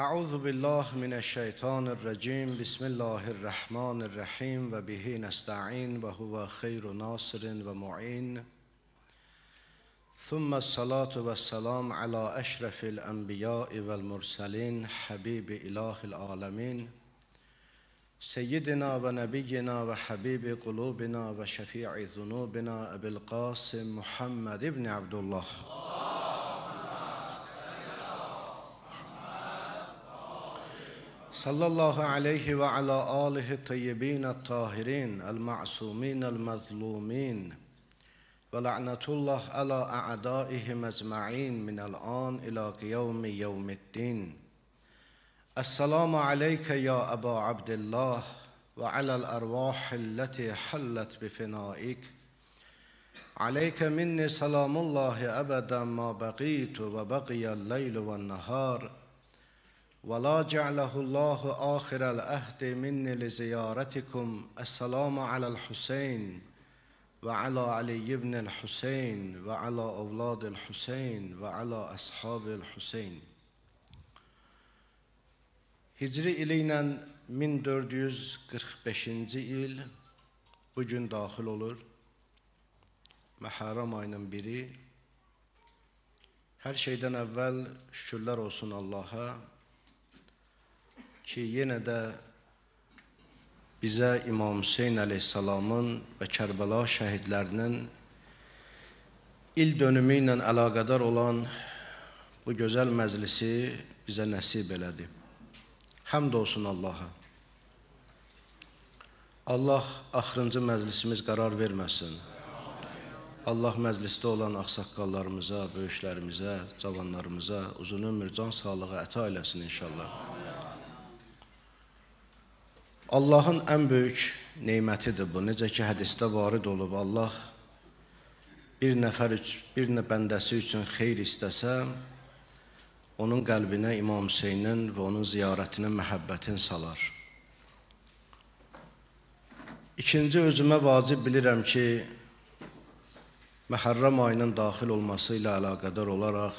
أعوذ بالله من الشيطان الرجيم. بسم الله الرحمن الرحيم. وبه نستعين وهو خير ناصر ومعين. ثم الصلاة والسلام على أشرف الأنبياء والمرسلين حبيب إله العالمين. سيدنا ونبينا وحبيب قلوبنا وشفيع ذنوبنا أبي القاسم محمد بن عبد الله. صلى الله عليه وعلى آله الطيبين الطاهرين المعصومين المظلومين. ولعنة الله على أعدائهم أجمعين من الآن إلى قيوم يوم الدين. السلام عليك يا أبا عبد الله وعلى الأرواح التي حلت بفنائك. عليك مني سلام الله أبدا ما بقيت وبقي الليل والنهار. ولا جعله الله آخر الأهد مني لزيارتكم السلام على الحسين وعلى علي بن الحسين وعلى أولاد الحسين وعلى أصحاب الحسين Hicri ili ilə 1445-ci il bu gün daxil olur. Məhərrəm ayının biri. Hər şeydən əvvəl şükürlər olsun Allaha ki, yenə də bizə İmam Hüseyn əleyhissalamın və Kərbəla şəhidlərinin il dönümü ilə əlaqədar olan bu gözəl məclisi bizə nəsib elədi. Həmd olsun Allaha. Allah axırıncı məclisimiz qərar verməsin. Allah məclisdə olan ağsaqqallarımıza, böyüklərimizə, cavanlarımıza uzun ömür, can sağlığı əta eləsin inşallah. Allahın ən böyük neymətidir bu. Necə ki hədisdə varid olub, Allah bir nəfər bir bəndəsi üçün xeyr istəsə, onun qəlbinə İmam Hüseynin və onun ziyarətinə məhəbbətin salar. İkinci özümə vacib bilirəm ki, Məhərrəm ayının daxil olması ilə əlaqədar olaraq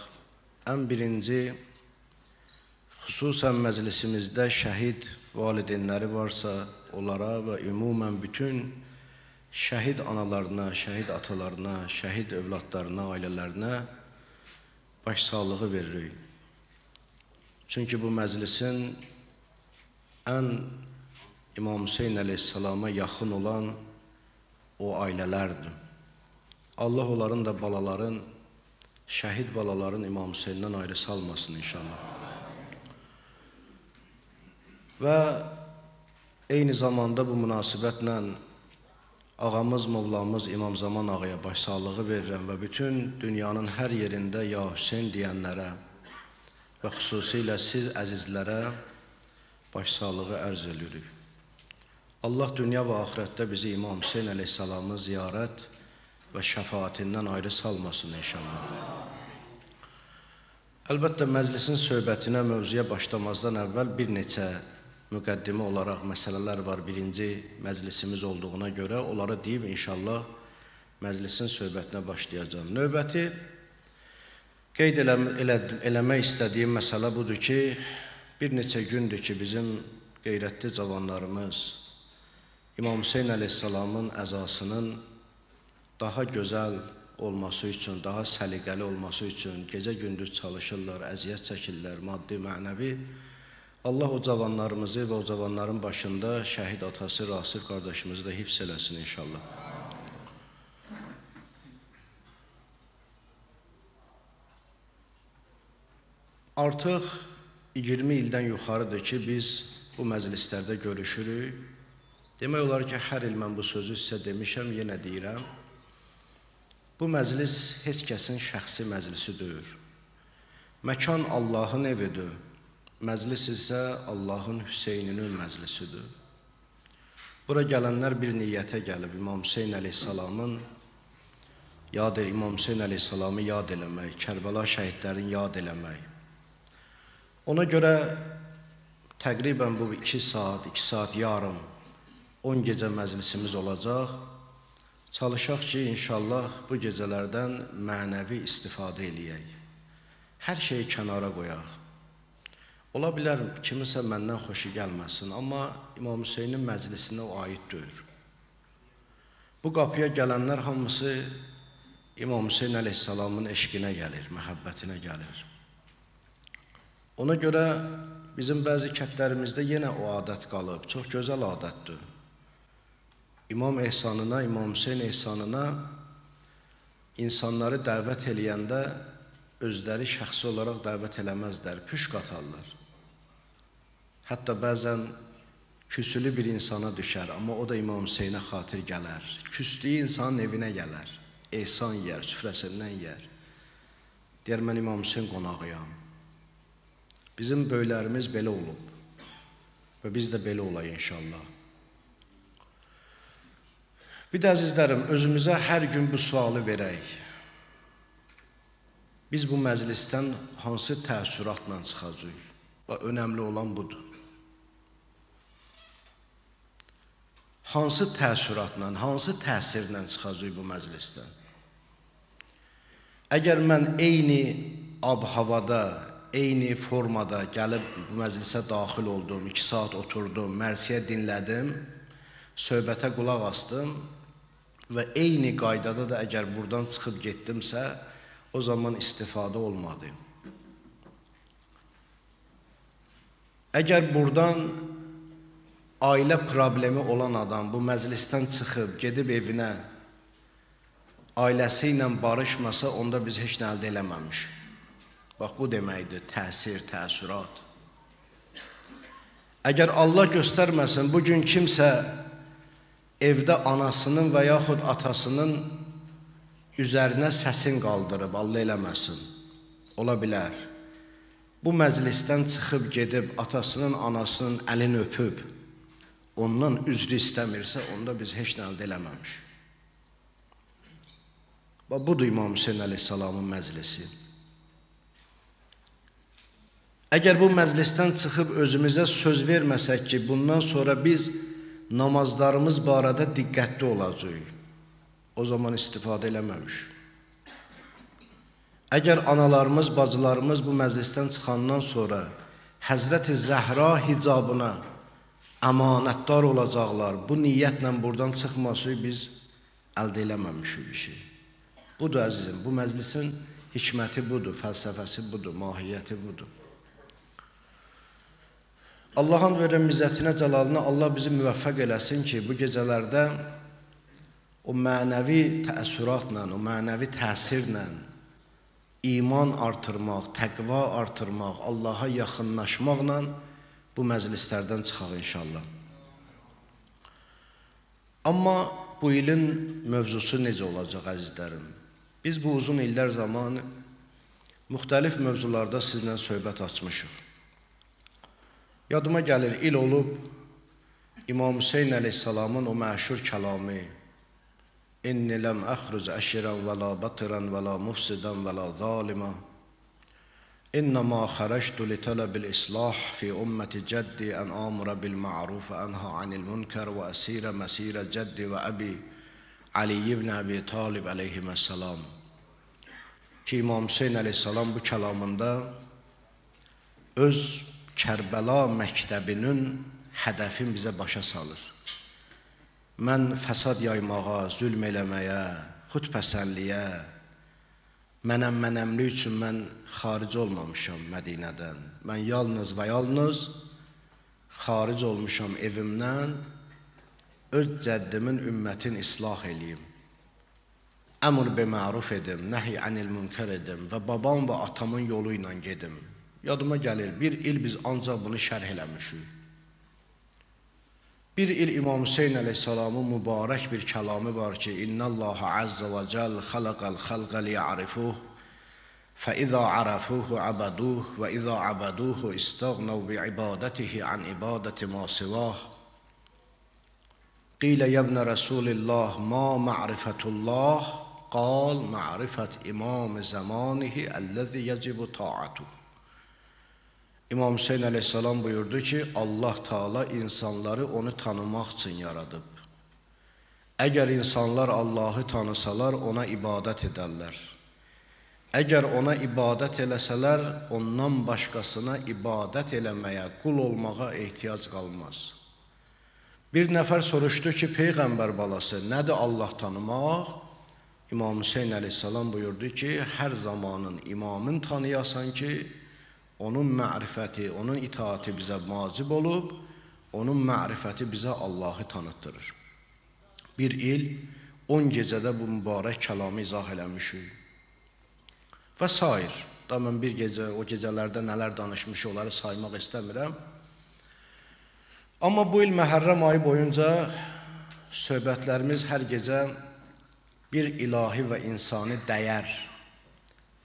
ən birinci xüsusən məclisimizdə şəhid valideynləri varsa, onlara və ümumən bütün şəhid analarına, şəhid atalarına, şəhid övladlarına, ailələrinə başsağlığı veririk. Çünki bu məclisin ən İmam Hüseyn əleyhissalama yaxın olan o ailələrdir. Allah onların da balaların, şəhid balaların İmam Hüseyndən ayrı salmasın inşallah. Və eyni zamanda bu münasibətlə ağamız, Mövlamız İmam Zaman ağaya başsağlığı verirəm və bütün dünyanın hər yerində ya Hüseyn deyənlərə və xüsusilə siz əzizlərə başsağlığı ərz edirik. Allah dünya və axirətdə bizi İmam Hüseyn əleyhissalamı ziyarət və şəfaatindən ayrı salmasın inşallah. Əlbəttə, məclisin söhbətinə, mövzuya başlamazdan əvvəl bir neçə müqəddimə olaraq məsələlər var birinci məclisimiz olduğuna görə. Onları deyib inşallah məclisin söhbətinə başlayacağım. Növbəti qeyd elə, elə, eləmək istədiyim məsələ budur ki, bir neçə gündür ki, bizim qeyrətli cavanlarımız İmam Hüseyn əleyhissalamın əzasının daha gözəl olması üçün, daha səliqəli olması üçün gecə-gündüz çalışırlar, əziyyət çəkirlər, maddi, mənəvi. Allah o cavanlarımızı və o cavanların başında şəhid atası Rasif qardaşımızı da hifz eləsin inşallah. Artıq 20 ildən yuxarıdır ki, biz bu məclislərdə görüşürük. Demək olar ki, hər il mən bu sözü sizə demişəm, yenə deyirəm. Bu məclis heç kəsin şəxsi məclisi deyil. Məkan Allahın evidir. Məclis isə Allahın Hüseyninin məclisidir. Bura gələnlər bir niyyətə gəlib İmam Hüseyn əleyhissalamın yad İmam Hüseyn əleyhissalamı yad eləmək, Kərbəla şəhidlərini yad eləmək. Ona görə təqribən bu 2 saat, 2 saat yarım 10 gecə məclisimiz olacaq. Çalışaq ki, inşallah bu gecələrdən mənəvi istifadə eləyək. Hər şeyi kənara qoyaq. Ola bilər kimisə məndən xoşu gəlməsin, amma İmam Hüseynin məclisinə o aid deyil. Bu qapıya gələnlər hamısı İmam Hüseyn əleyhissalamın eşqinə gəlir, məhəbbətinə gəlir. Ona görə bizim bəzi kətlərimizdə yenə o adət qalıb, çox gözəl adətdir. İmam ehsanına, İmam Hüseyn ehsanına insanları dəvət eləyəndə özləri şəxsi olaraq dəvət eləməzlər, püşk atarlar. Hətta bəzən küsülü bir insana düşər, amma o da İmam Hüseynə xatir gələr. Küslüyü insanın evinə gələr, ehsan yər, süfrəsindən yər. Deyər, mən İmam Hüseyn qonağıyam. Bizim böylərimiz belə olub və biz də belə olay inşallah. Bir də əzizlərim, özümüzə hər gün bu sualı verək. Biz bu məclisdən hansı təəssüratla çıxacaq? Və önəmli olan budur. Hansı təəssüratla, hansı təsirlə çıxacaq bu məclisdən? Əgər mən eyni ab-havada, eyni formada gəlib bu məclisə daxil oldum, 2 saat oturdum, mərsiyə dinlədim, söhbətə qulaq asdım və eyni qaydada da əgər buradan çıxıb getdimsə, o zaman istifadə olmadı. Əgər buradan ailə problemi olan adam bu məclisdən çıxıb, gedib evinə, ailəsi ilə barışmasa, onda biz heç nə əldə eləməmiş. Bax, bu deməkdir, təsir, təəssürat. Əgər Allah göstərməsin, bugün kimsə evdə anasının və yaxud atasının üzərinə səsin qaldırıb, Allah eləməsin, ola bilər. Bu məclisdən çıxıb gedib atasının, anasının əlini öpüb, ondan üzr istəmirsə, onda biz heç nə əldə eləməmiş. Və budur İmam Hüseyin əleyhissalamın məclisi. Əgər bu məclisdən çıxıb özümüzə söz verməsək ki, bundan sonra biz namazlarımız barədə diqqətli olacağıq, o zaman istifadə eləməmiş. Əgər analarımız, bacılarımız bu məclisdən çıxandan sonra Həzrəti Zəhra hicabına əmanətdar olacaqlar. Bu niyyətlə buradan çıxması biz əldə eləməmişik bir şey. Budur əzizim, bu məclisin hikməti budur, fəlsəfəsi budur, mahiyyəti budur. Allahın verən mizzətinə, cəlalına Allah bizi müvəffəq eləsin ki, bu gecələrdə o mənəvi təəssüratla, o mənəvi təsirlə iman artırmaq, təqva artırmaq, Allaha yaxınlaşmaqla bu məclislərdən çıxaq inşallah. Amma bu ilin mövzusu necə olacaq əzizlərim? Biz bu uzun illər zamanı müxtəlif mövzularda sizlə söhbət açmışıq. Yadıma gəlir, il olub İmam Hüseyn əleyhissalamın o məşhur kəlamı İnni ləm əxruc əşirən və la batıran və la mufsidən və la zalimə إنما خرجت لطلب الإصلاح في أمة جدي أن آمر بالمعروف وأنهى عن المنكر وأسير مسير جدي وأبي Ali ibn Əbi Talib əleyhissalam ki, İmam Hüseyn əleyhissalam bu kəlamında öz Kərbəla məktəbinin hədəfin bizə başa salır. Mən fəsad yaymağa, zülm eləməyə, xudpəsənliyə, mənəm-mənəmlik üçün mən xaric olmamışam Mədinədən. Mən yalnız və yalnız xaric olmuşam evimdən, öz cəddimin ümmətin islah eləyim. Əmr be məruf edim, nəhy anil münkər edim və babam və atamın yolu ilə gedim. Yadıma gəlir, bir il biz ancaq bunu şərh eləmişik. Bir il İmam Hüseyn əleyhissalamın mübarək bir kəlamı var ki, İnnəllaha əzzə və cəl xalaqal xalqa liya'rifuh فإذا عرفوه عبدوه وإذا عبدوه استغنوا بعبادته عن عبادة ما سواه قيل يا ابن رسول الله ما معرفة الله قال معرفة إمام زمانه الذي يجب طاعته İmam Hüseyin əleyhissalam buyurdu ki, Allah Taala insanları onu tanımaq üçün yaradıb. Əgər insanlar Allahı tanısalar, ona ibadət edərlər. Əgər ona ibadət eləsələr, ondan başqasına ibadət eləməyə, qul olmağa ehtiyac qalmaz. Bir nəfər soruşdu ki, Peyğəmbər balası, nədir Allah tanımaq? İmam Hüseyin əleyhissalam buyurdu ki, hər zamanın imamın tanıyasan ki, onun mərifəti, onun itaati bizə vacib olub, onun mərifəti bizə Allahı tanıtdırır. Bir il, 10 gecədə bu mübarək kəlamı izah eləmişik və s. Da mən bir gecə, o gecələrdə nələr danışmış, onları saymaq istəmirəm. Amma bu il Məhərrəm ayı boyunca söhbətlərimiz hər gecə bir ilahi və insani dəyər,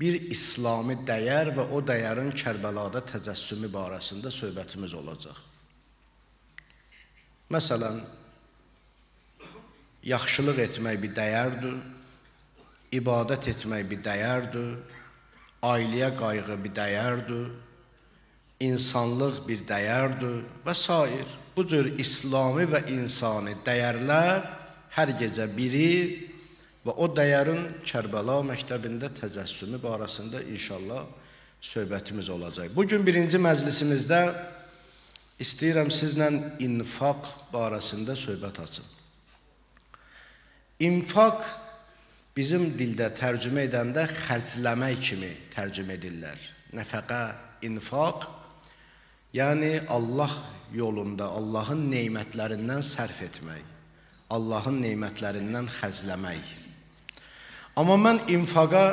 bir İslami dəyər və o dəyərin Kərbəlada təcəssümü barəsində söhbətimiz olacaq. Məsələn, yaxşılıq etmək bir dəyərdir, ibadət etmək bir dəyərdir, ailəyə qayğı bir dəyərdir, insanlıq bir dəyərdir və s. Bu cür İslami və insani dəyərlər hər gecə biri və o dəyərin Kərbəla məktəbində təcəssümü barəsində inşallah söhbətimiz olacaq. Bu gün birinci məclisimizdə istəyirəm sizlə infaq barəsində söhbət açım. İnfaq bizim dildə tərcümə edəndə xərcləmək kimi tərcümə edirlər. Nəfəqə, infaq, yəni Allah yolunda Allahın nemətlərindən sərf etmək, Allahın nemətlərindən xərcləmək. Amma mən infaqa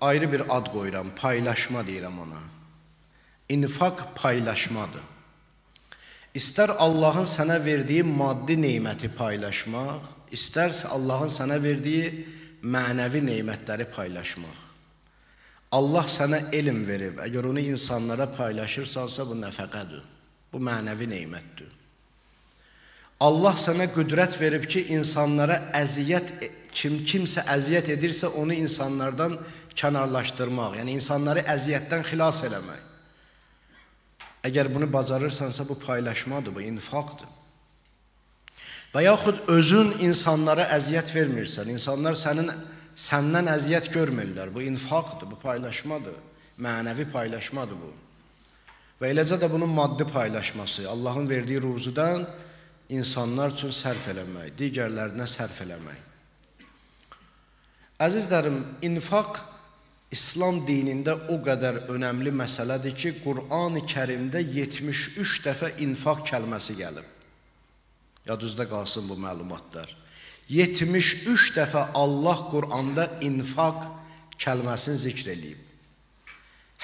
ayrı bir ad qoyuram, paylaşma deyirəm ona. İnfaq paylaşmadır. İstər Allahın sənə verdiyi maddi neməti paylaşmaq, istərsə Allahın sənə verdiyi mənəvi nemətləri paylaşmaq. Allah sənə elm verib, əgər onu insanlara paylaşırsansa, bu nəfəqədir, bu mənəvi nemətdir. Allah sənə qüdrət verib ki, insanlara əziyyət, kim kimsə əziyyət edirsə, onu insanlardan kənarlaşdırmaq, yəni insanları əziyyətdən xilas eləmək. Əgər bunu bacarırsansa, bu paylaşmadır, bu infaqdır. Və yaxud özün insanlara əziyyət vermirsən, insanlar sənin səndən əziyyət görmürlər. Bu infaqdır, bu paylaşmadır, mənəvi paylaşmadır bu. Və eləcə də bunun maddi paylaşması, Allahın verdiyi ruzudan insanlar üçün sərf eləmək, digərlərinə sərf eləmək. Əzizlərim, infaq İslam dinində o qədər önəmli məsələdir ki, Qur'an-ı Kərimdə 73 dəfə infaq kəlməsi gəlib. Yadınızda qalsın bu məlumatlar. 73 dəfə Allah Quranda infaq kəlməsini zikr eləyib.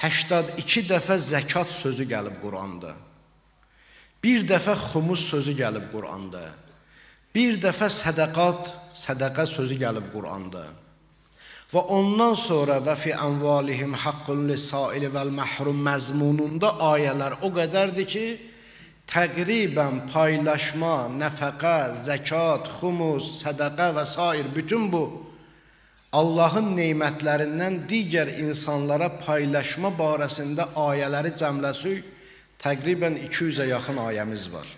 82 dəfə zəkat sözü gəlib Quranda. Bir dəfə xumus sözü gəlib Quranda. Bir dəfə sədaqat, sədaqə sözü gəlib Quranda. Və ondan sonra və fi amvalihim haqqun lis-saili vəl mahrum məzmununda ayələr o qədərdir ki, təqribən paylaşma, nəfəqə, zəkat, xumus, sədaqə və s. bütün bu Allahın neymətlərindən digər insanlara paylaşma barəsində ayələri cəmləsək, təqribən 200-ə yaxın ayəmiz var.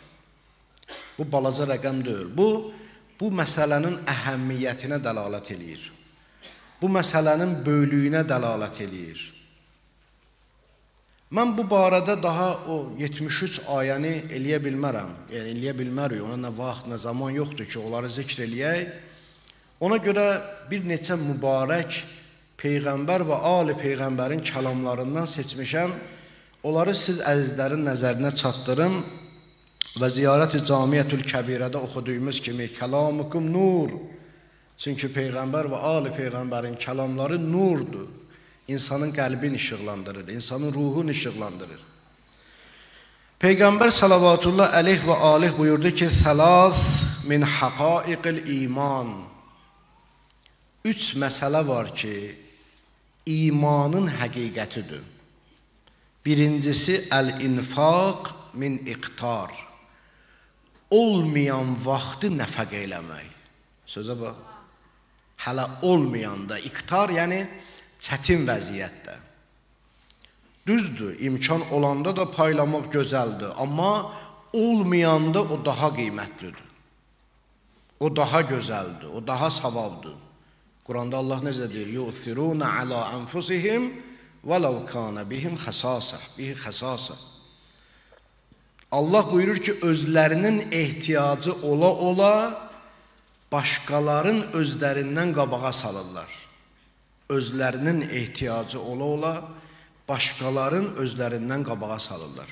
Bu balaca rəqəm deyil. Bu, bu məsələnin əhəmmiyyətinə dəlalət eləyir. Bu məsələnin böylüyünə dəlalət eləyir. Mən bu barədə daha o 73 ayəni eləyə bilmərəm. Yəni eləyə bilmərik. Ona nə vaxt, nə zaman yoxdur ki, onları zikr eləyək. Ona görə bir neçə mübarək peyğəmbər və ali peyğəmbərin kəlamlarından seçmişəm. Onları siz əzizlərin nəzərinə çatdırım və ziyarət-i Camiyyətül Kəbirədə oxuduğumuz kimi kəlamukum nur. Çünki peyğəmbər və ali peyğəmbərin kəlamları nurdur insanın qəlbini işıqlandırır, insanın ruhunu işıqlandırır. Peyğəmbər salavatullah əleyh və alih buyurdu ki, "Səlas min haqaiqil iman." Üç məsələ var ki, imanın həqiqətidir. Birincisi əl-infaq min iqtar. Olmayan vaxtı nəfəq eləmək. Sözə bax. Hələ olmayanda iqtar yəni çətin vəziyyətdə. Düzdür, imkan olanda da paylamaq gözəldir, amma olmayanda o daha qiymətlidir. O daha gözəldir, o daha savabdır. Quranda Allah necə deyir? Yu'thiruna ala anfusihim vəlau kana bihim xəsasa, bihi xəsasa. Allah buyurur ki, özlərinin ehtiyacı ola-ola başqaların özlərindən qabağa salırlar. Özlərinin ehtiyacı ola-ola başqaların özlərindən qabağa salırlar.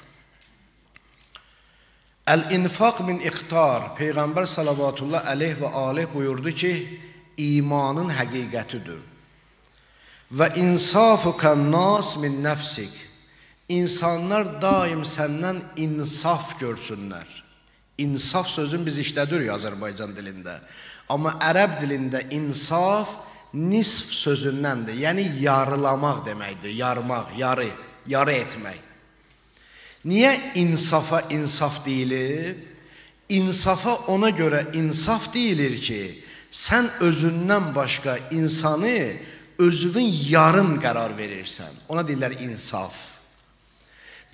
Əl-infaq min iqtar Peyğəmbər salavatullah əleyh və aleyh buyurdu ki, imanın həqiqətidir. Və insafuka nas min nəfsik. İnsanlar daim səndən insaf görsünlər. İnsaf sözün biz işlədirik Azərbaycan dilində. Amma ərəb dilində insaf nisf sözündəndir. Yəni yarılamaq deməkdir. Yarmaq, yarı, yarı etmək. Niyə insafa insaf deyilir? İnsafa ona görə insaf deyilir ki, sən özündən başqa insanı özünün yarım qərar verirsən. Ona deyirlər insaf.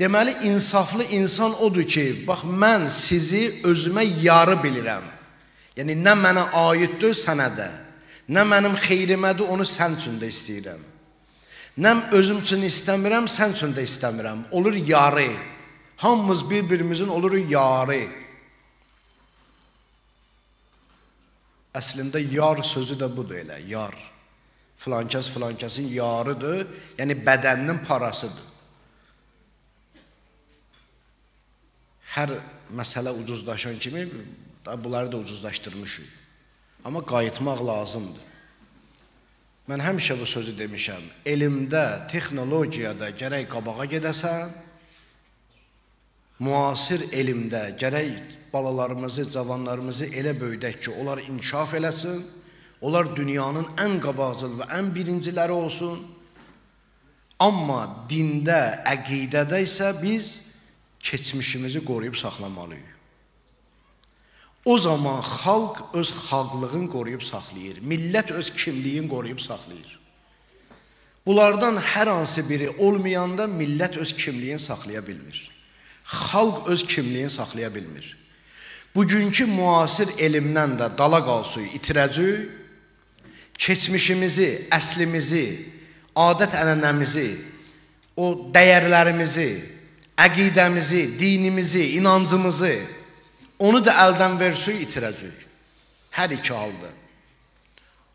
Deməli, insaflı insan odur ki, bax, mən sizi özümə yarı bilirəm. Yəni, nə mənə aiddir sənədə, nə mənim xeyrimədir, onu sən üçün də istəyirəm. Nə özüm üçün istəmirəm, sən üçün də istəmirəm. Olur yarı. Hamımız bir-birimizin oluruq yarı. Əslində yar sözü də budur elə, yar. Filankəs filankəsin yarıdır, yəni bədəninin parasıdır. Hər məsələ ucuzlaşan kimi bunları da ucuzlaşdırmışıq. Amma qayıtmaq lazımdır. Mən həmişə bu sözü demişəm. Elmdə, texnologiyada gərək qabağa gedəsən, müasir elmdə gərək balalarımızı, cavanlarımızı elə böyüdək ki, onlar inkişaf eləsin, onlar dünyanın ən qabaqcıl və ən birinciləri olsun. Amma dində, əqidədə isə biz keçmişimizi qoruyub saxlamalıyıq. O zaman xalq öz xalqlığını qoruyub saxlayır, millət öz kimliyini qoruyub saxlayır. Bunlardan hər hansı biri olmayanda millət öz kimliyini saxlaya bilmir xalq öz kimliyini saxlaya bilmir. Bugünkü müasir elmdən də dala qalsın itirəcək, keçmişimizi, əslimizi, adət-ənənəmizi, o dəyərlərimizi, əqidəmizi, dinimizi, inancımızı, onu da əldən versək itirəcək. Hər iki halda.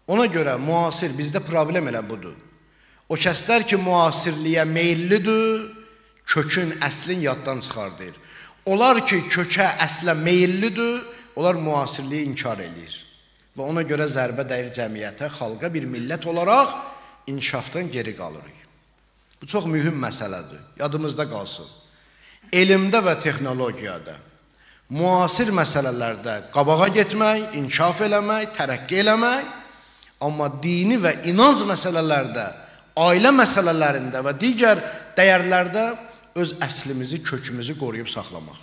Ona görə müasir, bizdə problem elə budur. O kəslər ki, müasirliyə meyillidir, kökün, əslin yaddan çıxardır. Onlar ki, kökə, əslə meyillidir, onlar müasirliyi inkar eləyir. Və ona görə zərbə dəyir cəmiyyətə, xalqa bir millət olaraq inkişafdan geri qalırıq. Bu çox mühüm məsələdir. Yadımızda qalsın. Elmdə və texnologiyada, müasir məsələlərdə qabağa getmək, inkişaf eləmək, tərəqqi eləmək, amma dini və inanc məsələlərdə, ailə məsələlərində və digər dəyərlərdə öz əslimizi, kökümüzü qoruyub saxlamaq.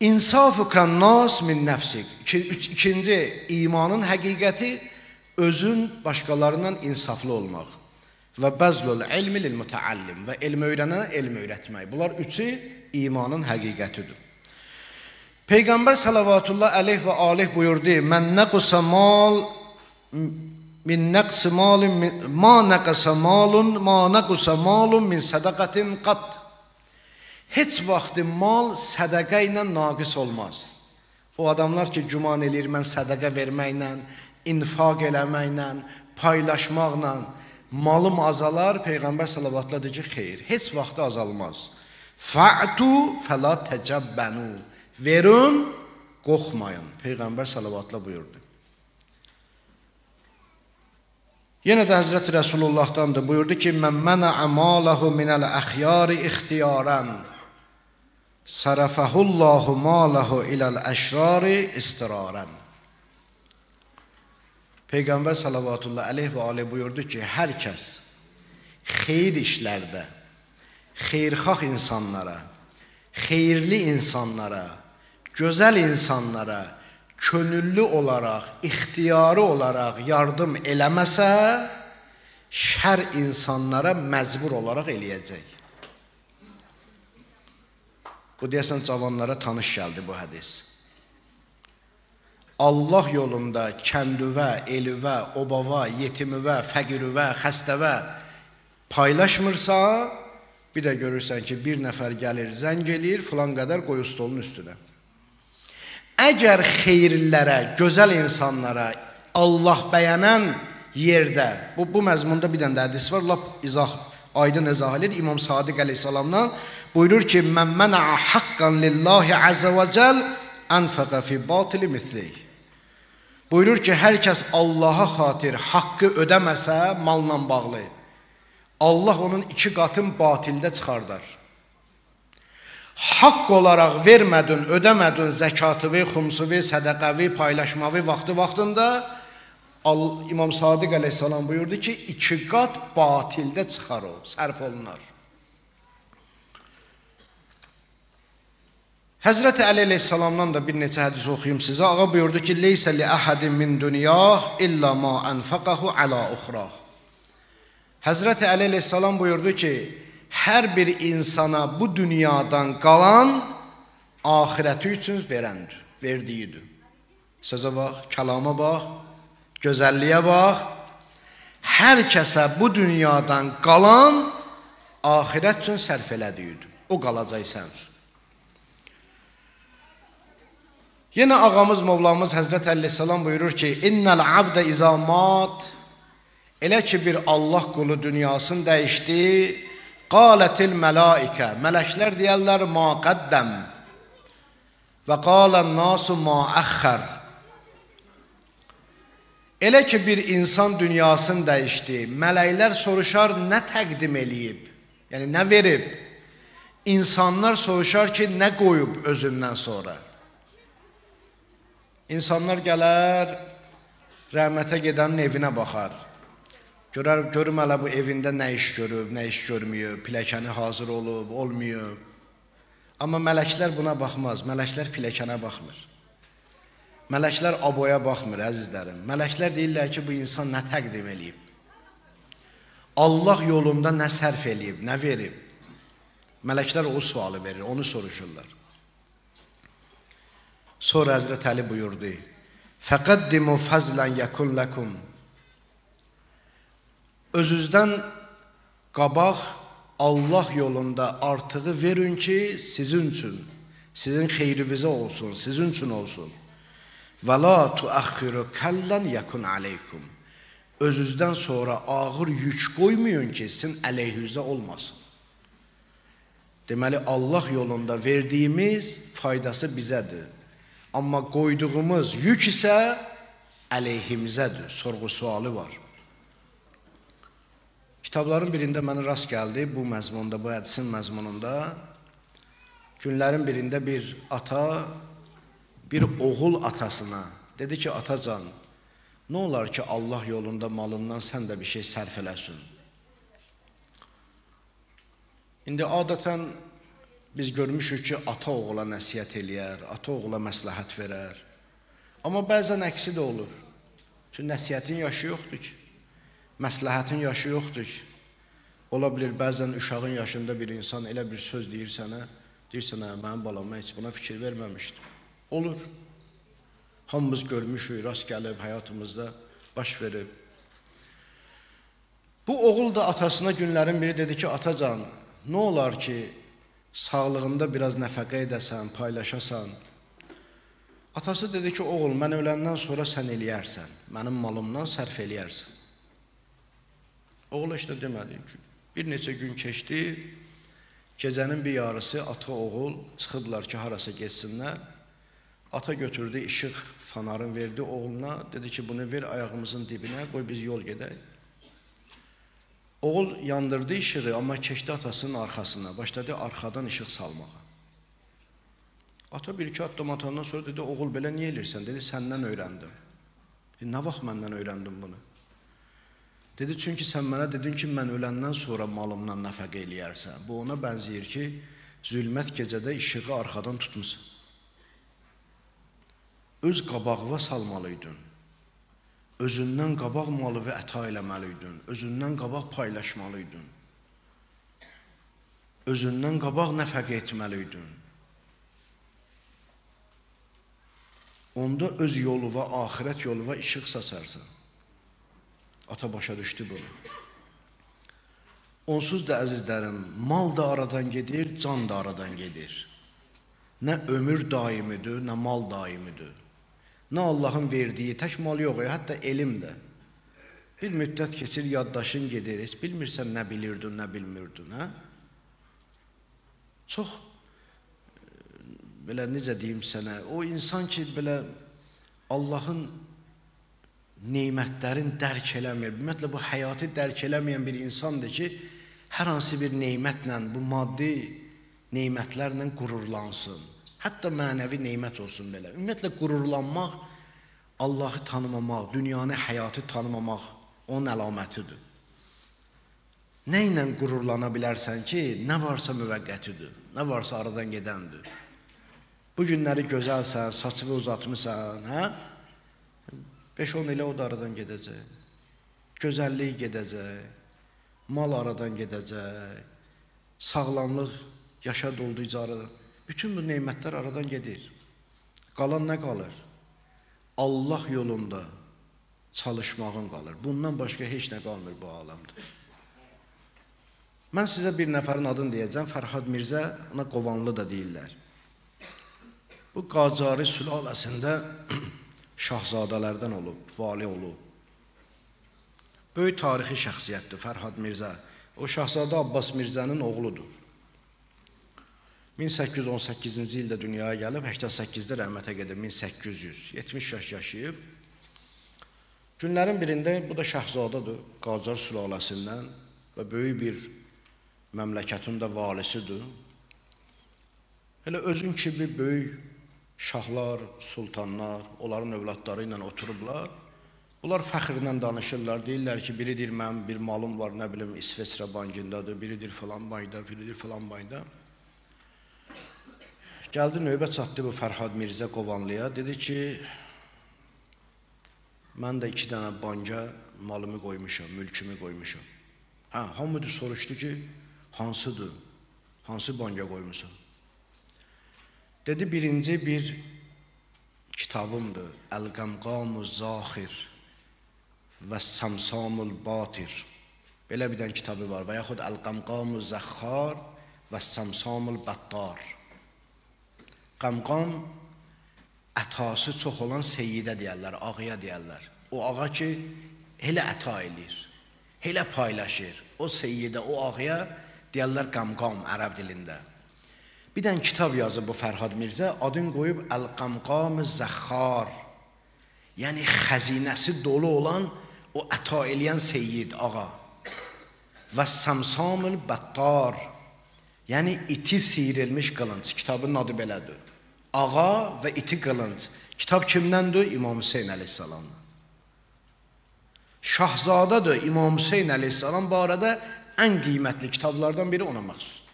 İnsafu kannas min nəfsik. İkinci imanın həqiqəti özün başqalarından insaflı olmaq və bəzlul ilmi lil mütəallim və elm öyrənənə elm öyrətmək. Bunlar üçü imanın həqiqətidir. Peyğəmbər salavatullah əleyh və aleyh buyurdu: "Mən nəqsa mal min nəqsi malin ma nəqəsə malun ma nəqsə malun min sədaqətin qat heç vaxt mal sədaqə ilə naqis olmaz. O adamlar ki, güman eləyir mən sədaqə verməklə, infaq eləməklə, paylaşmaqla malım azalar, Peyğəmbər sallallahu əleyhi və xeyr, heç vaxt azalmaz. Fa'tu fəla təcəbbənu. Verin, qorxmayın. Peyğəmbər sallallahu buyurdu. Yenə də Həzrət Rəsulullahdan da buyurdu ki, "Mən mənə amalahu minəl əxyari ixtiyaran sarafahullahu malahu iləl əşrari istiraran." Peyğəmbər sallallahu əleyhi və alə buyurdu ki, hər kəs xeyir işlərdə xeyirxah insanlara, xeyirli insanlara, gözəl insanlara könüllü olaraq, ixtiyari olaraq yardım eləməsə, şər insanlara məcbur olaraq eləyəcək. Bu deyəsən cavanlara tanış gəldi bu hədis. Allah yolunda kəndüvə, elüvə, obava, yetimüvə, fəqirüvə, xəstəvə paylaşmırsa, bir də görürsən ki, bir nəfər gəlir, zəng eləyir, filan qədər qoy stolun üstünə. Əgər xeyirlərə, gözəl insanlara Allah bəyənən yerdə, bu, bu məzmunda bir dənə hədis var, lap izah, aydın izah edir İmam Sadiq əleyhissalamdan, buyurur ki, Mən mənə haqqan lillahi əzə və cəl ənfəqə fi batili misleyh. Buyurur ki, hər kəs Allaha xatir haqqı ödəməsə malla bağlı, Allah onun iki qatın batildə çıxardar. Haqq olaraq vermədin, ödəmədin zəkatıvi, xumsuvi, sədəqəvi, paylaşmavi vaxtı vaxtında İmam Sadiq əleyhissalam buyurdu ki, iki qat batildə çıxar o, sərf olunar. Həzrəti Əli əleyhissalamdan da bir neçə hədis oxuyum sizə. Ağa buyurdu ki, "Leysə li ahadin min dunyah illa ma anfaqahu ala uxrah." Həzrəti Əli əleyhissalam buyurdu ki, hər bir insana bu dünyadan qalan axirəti üçün verəndir, verdiyidir. Sözə bax, kəlama bax, gözəlliyə bax. Hər kəsə bu dünyadan qalan axirət üçün sərf elədiyidir. O qalacaq sən üçün. Yenə ağamız, Mövlamız Həzrət Əleyhisselam buyurur ki, İnnəl abdə izamat Elə ki, bir Allah qulu dünyasını dəyişdi, qalətil mələikə Mələklər deyərlər, ma qəddəm. Və qalən nasu ma əxxər. Elə ki, bir insan dünyasını dəyişdi, mələklər soruşar, nə təqdim eləyib, yəni nə verib? İnsanlar soruşar ki, nə qoyub özündən sonra? İnsanlar gələr, rəhmətə gedənin evinə baxar. Görər, görüm hələ bu evində nə iş görüb, nə iş görməyib, piləkəni hazır olub, olmayıb. Amma mələklər buna baxmaz, mələklər piləkənə baxmır. Mələklər aboya baxmır, əzizlərim. Mələklər deyirlər ki, bu insan nə təqdim eləyib? Allah yolunda nə sərf eləyib, nə verib? Mələklər o sualı verir, onu soruşurlar. Sonra Həzrət Əli buyurdu: "Fəqəddimu fəzlən yekun lakum." Özünüzdən qabaq Allah yolunda artığı verin ki, sizin üçün, sizin xeyrinizə olsun, sizin üçün olsun. Və la tuaxiru kallan yakun aleykum. Özünüzdən sonra ağır yük qoymayın ki, sizin əleyhinizə olmasın. Deməli Allah yolunda verdiyimiz faydası bizədir. Amma qoyduğumuz yük isə əleyhimizədir, sorğu-sualı var. Kitabların birində mənə rast gəldi bu məzmunda, bu hədisin məzmununda. Günlərin birində bir ata bir oğul atasına dedi ki, atacan, nə olar ki, Allah yolunda malından sən də bir şey sərf eləsin? İndi adətən Biz görmüşük ki, ata oğula nəsihət eləyər, ata oğula məsləhət verər. Amma bəzən əksi də olur. Çünki nəsihətin yaşı yoxdur ki, məsləhətin yaşı yoxdur ki. Ola bilər bəzən uşağın yaşında bir insan elə bir söz deyir sənə, deyir sənə, mənim balam heç buna fikir verməmişdim. Olur. Hamımız görmüşük, rast gəlib həyatımızda baş verib. Bu oğul da atasına günlərin biri dedi ki, atacan, nə olar ki, sağlığında biraz nəfəqə edəsən, paylaşasan. Atası dedi ki, oğul, mən öləndən sonra sən eləyərsən, mənim malımdan sərf eləyərsən. Oğul işte demədi ki, bir neçə gün keçdi, gecənin bir yarısı ata oğul çıxıblar ki, harasa geçsinlər. Ata götürdü, işıq fanarın verdi oğluna, dedi ki, bunu ver ayağımızın dibinə, qoy biz yol gedək. Oğul yandırdı işığı, amma keçdi atasının arxasına, başladı arxadan işıq salmağa. Ata bir-iki addım atandan sonra dedi, oğul belə niyə elirsən? Dedi, səndən öyrəndim. Dedi, nə vaxt məndən öyrəndim bunu? Dedi, çünki sən mənə dedin ki, mən öləndən sonra malımdan nəfəq eləyərsən. Bu ona bənzəyir ki, zülmət gecədə işığı arxadan tutmusan. Öz qabağıva salmalıydın özündən qabaq malı və əta eləməliydin, özündən qabaq paylaşmalıydın, özündən qabaq nəfəq etməliydin. onda öz yolu və axirət yolu və işıq saçarsan. Ata başa düşdü bunu. Onsuz da əzizlərim, mal da aradan gedir, can da aradan gedir. Nə ömür daimidir, nə mal daimidir. Nə Allahın verdiyi tək mal yox, hətta elm də. Bir müddət keçir, yaddaşın gedir, heç bilmirsən nə bilirdin, nə bilmirdin, hə? Çox belə necə deyim sənə, o insan ki, belə Allahın nemətlərin dərk eləmir. Ümumiyyətlə bu həyatı dərk eləməyən bir insandır ki, hər hansı bir nemətlə, bu maddi nemətlərlə qürurlansın. Hətta mənəvi nemət olsun belə. Ümumiyyətlə qürurlanmaq Allahı tanımamaq, dünyanı, həyatı tanımamaq onun əlamətidir. Nə ilə qürurlana bilərsən ki, nə varsa müvəqqətidir, nə varsa aradan gedəndir. Bu günləri gözəlsən, saçını uzatmısan, hə? 5-10 ilə o da aradan gedəcək. Gözəllik gedəcək. Mal aradan gedəcək. Sağlamlıq yaşa dolduqca aradan. Bütün bu nemətlər aradan gedir. Qalan nə qalır? Allah yolunda çalışmağın qalır. Bundan başqa heç nə qalmır bu aləmdə. Mən sizə bir nəfərin adını deyəcəm. Fərhad Mirzə, ona Qovanlı da deyirlər. Bu Qacari sülaləsində şahzadələrdən olub, vali olub. Böyük tarixi şəxsiyyətdir Fərhad Mirzə. O Şahzadə Abbas Mirzənin oğludur. 1818-ci ildə dünyaya gəlib, 88-də rəhmətə gedib, 1800, 70 yaş yaşayıb. Günlərin birində bu da şəhzadadır, Qacar sülaləsindən və böyük bir məmləkətin də valisidir. Elə özün kimi böyük şahlar, sultanlar, onların övladları ilə oturublar. Bunlar fəxrlə danışırlar. Deyirlər ki, biri deyir mənim bir malım var, nə bilim İsveçrə bankındadır, biri deyir falan bayda, biri deyir falan bayda. Gəldi növbə çatdı bu Fərhad Mirzə Qovanlıya, dedi ki, mən də iki dənə banka malımı qoymuşam, mülkümü qoymuşam. Hə, hamıdır soruşdu ki, hansıdır? Hansı banka qoymusan? Dedi birinci bir kitabımdır. Əl-Qəmqamu Zaxir və Samsamul Batir. Belə bir dənə kitabı var və yaxud Əl-Qəmqamu Zəxxar və Samsamul Battar. Qəmqam ətası çox olan seyyidə deyərlər, ağaya deyərlər. O ağa ki, elə əta eləyir, elə paylaşır. O seyyidə, o ağaya deyərlər qəmqam ərəb dilində. Bir dənə kitab yazıb bu Fərhad Mirzə, adını qoyub Əl-Qamqam Zəxxar. Yəni xəzinəsi dolu olan o əta eləyən seyyid ağa. Və Samsamül Battar. Yəni iti siyrilmiş qılınc. Kitabın adı belədir. Ağa və iti qılınc. Kitab kimdəndir? İmam Hüseyn əleyhissalamdan. Şahzadadır İmam Hüseyn əleyhissalam bu arada ən qiymətli kitablardan biri ona məxsusdur.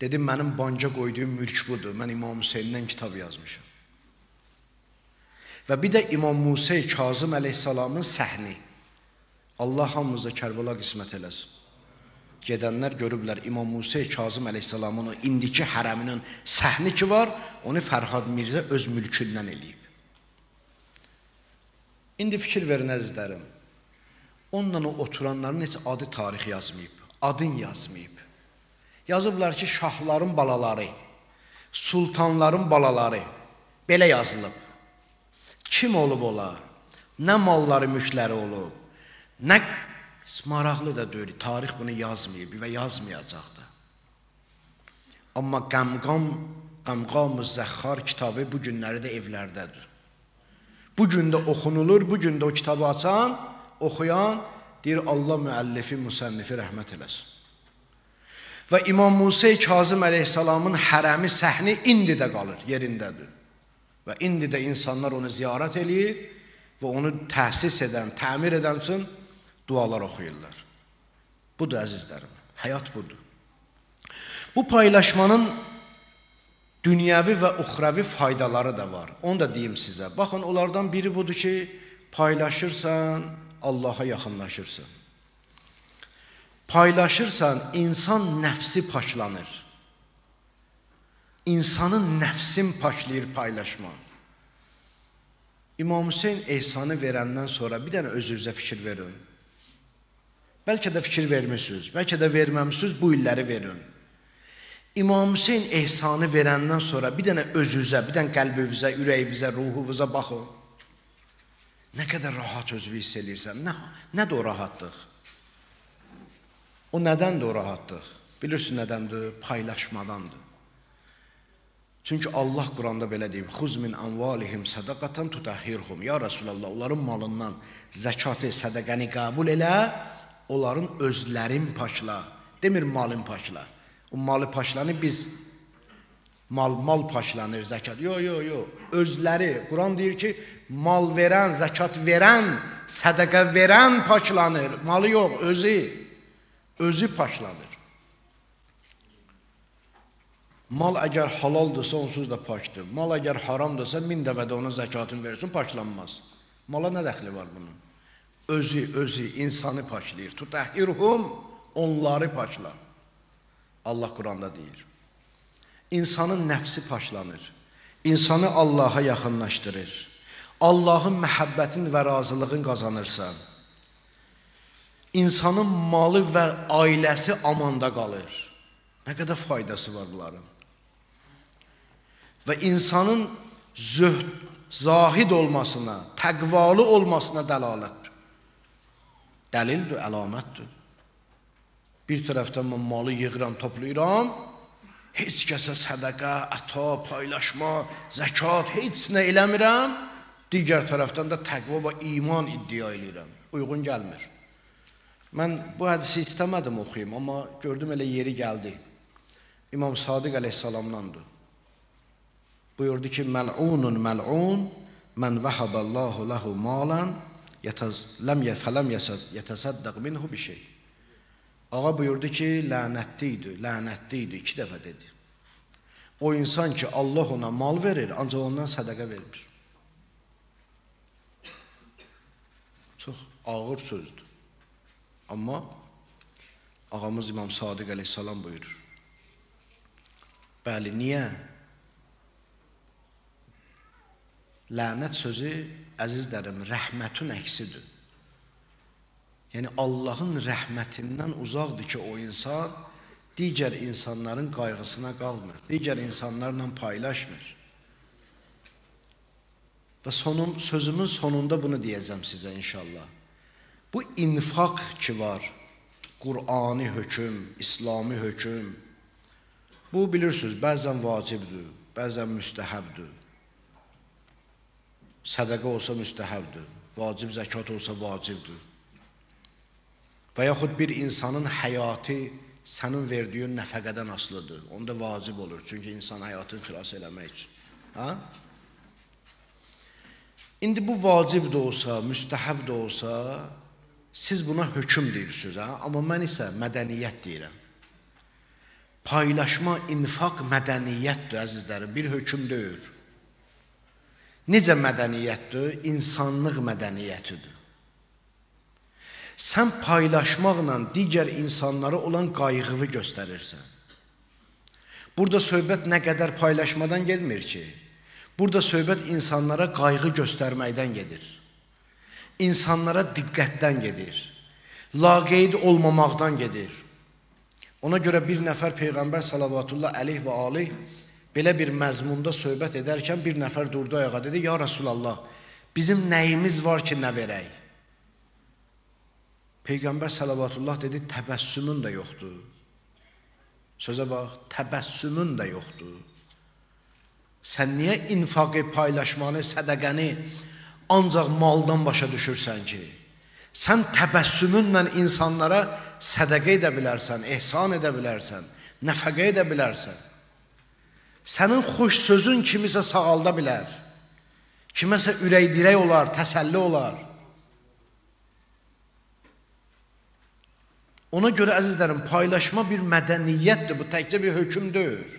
Dedim, mənim banca qoyduğum mülk budur. Mən İmam Hüseyndən kitab yazmışam. Və bir də İmam Musa Kazım əleyhissalamın səhni. Allah hamımıza Kərbəla qismət eləsin. Gedənlər görüblər İmam Musa Kazım əleyhissalamın o indiki hərəminin səhni ki var, onu Fərhad Mirzə öz mülkündən eləyib. İndi fikir verin əzizlərim. Onunla oturanların heç adı tarix yazmayıb, adın yazmayıb. Yazıblar ki, şahların balaları, sultanların balaları. Belə yazılıb. Kim olub olar? Nə malları, mülkləri olub? Nə maraqlı da deyil. Tarix bunu yazmayıb və yazmayacaq da. Amma Qəmqam Qəmqam-ı Zəxxar kitabı bu günləri də evlərdədir. Bu gün də oxunulur, bu gün də o kitabı açan, oxuyan deyir Allah müəllifi, müsənnifi rəhmət eləsin. Və İmam Musa Kazım əleyhissalamın hərəmi səhni indi də qalır, yerindədir. Və indi də insanlar onu ziyarət eləyir və onu təhsis edən, təmir edən üçün dualar oxuyurlar. Budur əzizlərim, həyat budur. Bu paylaşmanın dünyəvi və uxravi faydaları da var. Onu da deyim sizə. Baxın, onlardan biri budur ki, paylaşırsan, Allaha yaxınlaşırsan paylaşırsan, insan nəfsi paçlanır. insanın nəfsin paşlayır paylaşma. İmam Hüseyn ehsanı verəndən sonra bir dənə özünüzə fikir verin. Bəlkə də fikir vermisiniz, bəlkə də verməmisiniz, bu illəri verin. İmam Hüseyn ehsanı verəndən sonra bir dənə özünüzə, bir dənə qəlbinizə, ürəyinizə, ruhunuza baxın. Nə qədər rahat özünü hiss edirsən. Nə nədir o rahatlıq? O nədəndir o rahatlıq? Bilirsiniz nədəndir? Paylaşmadandır. Çünki Allah Quranda belə deyib: "Xuz min amvalihim sadaqatan tutahhirhum." Ya Rasulullah, onların malından zəkatı, sədaqəni qəbul elə, onların özlərin paşla. Demir malın paşla. O malı paşlanı biz mal mal paşlanır zəkat. Yo yo yo. Özləri Quran deyir ki, mal verən, zəkat verən, sədaqə verən paşlanır. Malı yox, özü özü paşlanır. Mal əgər halaldırsa onsuz da paşdır. Mal əgər haramdırsa min dəfə də onun zəkatını verirsin, paşlanmaz. Mala nə dəxli var bunun? Özü, özü insanı paşlayır. Tutahhirhum onları paşla. Allah Quranda deyir. İnsanın nəfsi paşlanır. İnsanı Allaha yaxınlaşdırır. Allahın məhəbbətin və razılığını qazanırsan. İnsanın malı və ailəsi amanda qalır. Nə qədər faydası var bunların? və insanın zöhd, zahid olmasına, təqvalı olmasına dəlalətdir. Dəlildir, əlamətdir. Bir tərəfdən mən malı yığıram, toplayıram, heç kəsə sədəqə, əta, paylaşma, zəkat, heç nə eləmirəm, digər tərəfdən də təqva və iman iddia edirəm. Uyğun gəlmir. Mən bu hədisi istəmədim oxuyum, amma gördüm elə yeri gəldi. İmam Sadiq əleyhissalamdandır. Buyurdu ki, Məl'unun məl'un, mən vəhaballahu ləhu malan, ləm yəfələm yətəsəddəq minhu bir şey. Ağa buyurdu ki, lənətli idi, lənətli idi, iki dəfə dedi. O insan ki, Allah ona mal verir, ancaq ondan sədəqə vermir. Çox ağır sözdür. Amma ağamız İmam Sadiq əleyhissalam buyurur. Bəli, niyə? Lənət sözü, əzizlərim, rəhmətin əksidir. Yəni Allahın rəhmətindən uzaqdır ki, o insan digər insanların qayğısına qalmır, digər insanlarla paylaşmır. Və sonun sözümün sonunda bunu deyəcəm sizə inşallah. Bu infaq ki var, Qurani hökm, İslami hökm. Bu bilirsiniz, bəzən vacibdir, bəzən müstəhəbdir. Sədəqə olsa müstəhəbdir, vacib zəkat olsa vacibdir. Və yaxud bir insanın həyatı sənin verdiyin nəfəqədən asılıdır. Onda vacib olur. Çünki insan həyatını xilas eləmək üçün. Ha? İndi bu vacib də olsa, müstəhəb də olsa, siz buna hökm deyirsiniz, ha? Amma mən isə mədəniyyət deyirəm. Paylaşma, infaq mədəniyyətdir, əzizlərim, bir hökm deyil. Necə mədəniyyətdir? İnsanlıq mədəniyyətidir. Sən paylaşmaqla digər insanlara olan qayğını göstərirsən. Burada söhbət nə qədər paylaşmadan gelmir ki, burada söhbət insanlara qayğı göstərməkdən gedir. İnsanlara diqqətdən gedir. Laqeyd olmamaqdan gedir. Ona görə bir nəfər Peyğəmbər salavatullah əleyh və aleyh belə bir məzmunda söhbət edərkən bir nəfər durdu ayağa dedi: "Ya Rasulullah, bizim nəyimiz var ki, nə verək?" Peyğəmbər sallallahu dedi: "Təbəssümün də yoxdur." Sözə bax, təbəssümün də yoxdur. Sən niyə infaqı, paylaşmanı, sədaqəni ancaq maldan başa düşürsən ki? Sən təbəssümünlə insanlara sədaqə edə bilərsən, ehsan edə bilərsən, nəfəqə edə bilərsən. Sənin xoş sözün kimisə sağalda bilər. Kiməsə ürək dirək olar, təsəlli olar. Ona görə əzizlərim, paylaşma bir mədəniyyətdir, bu təkcə bir hökm deyil.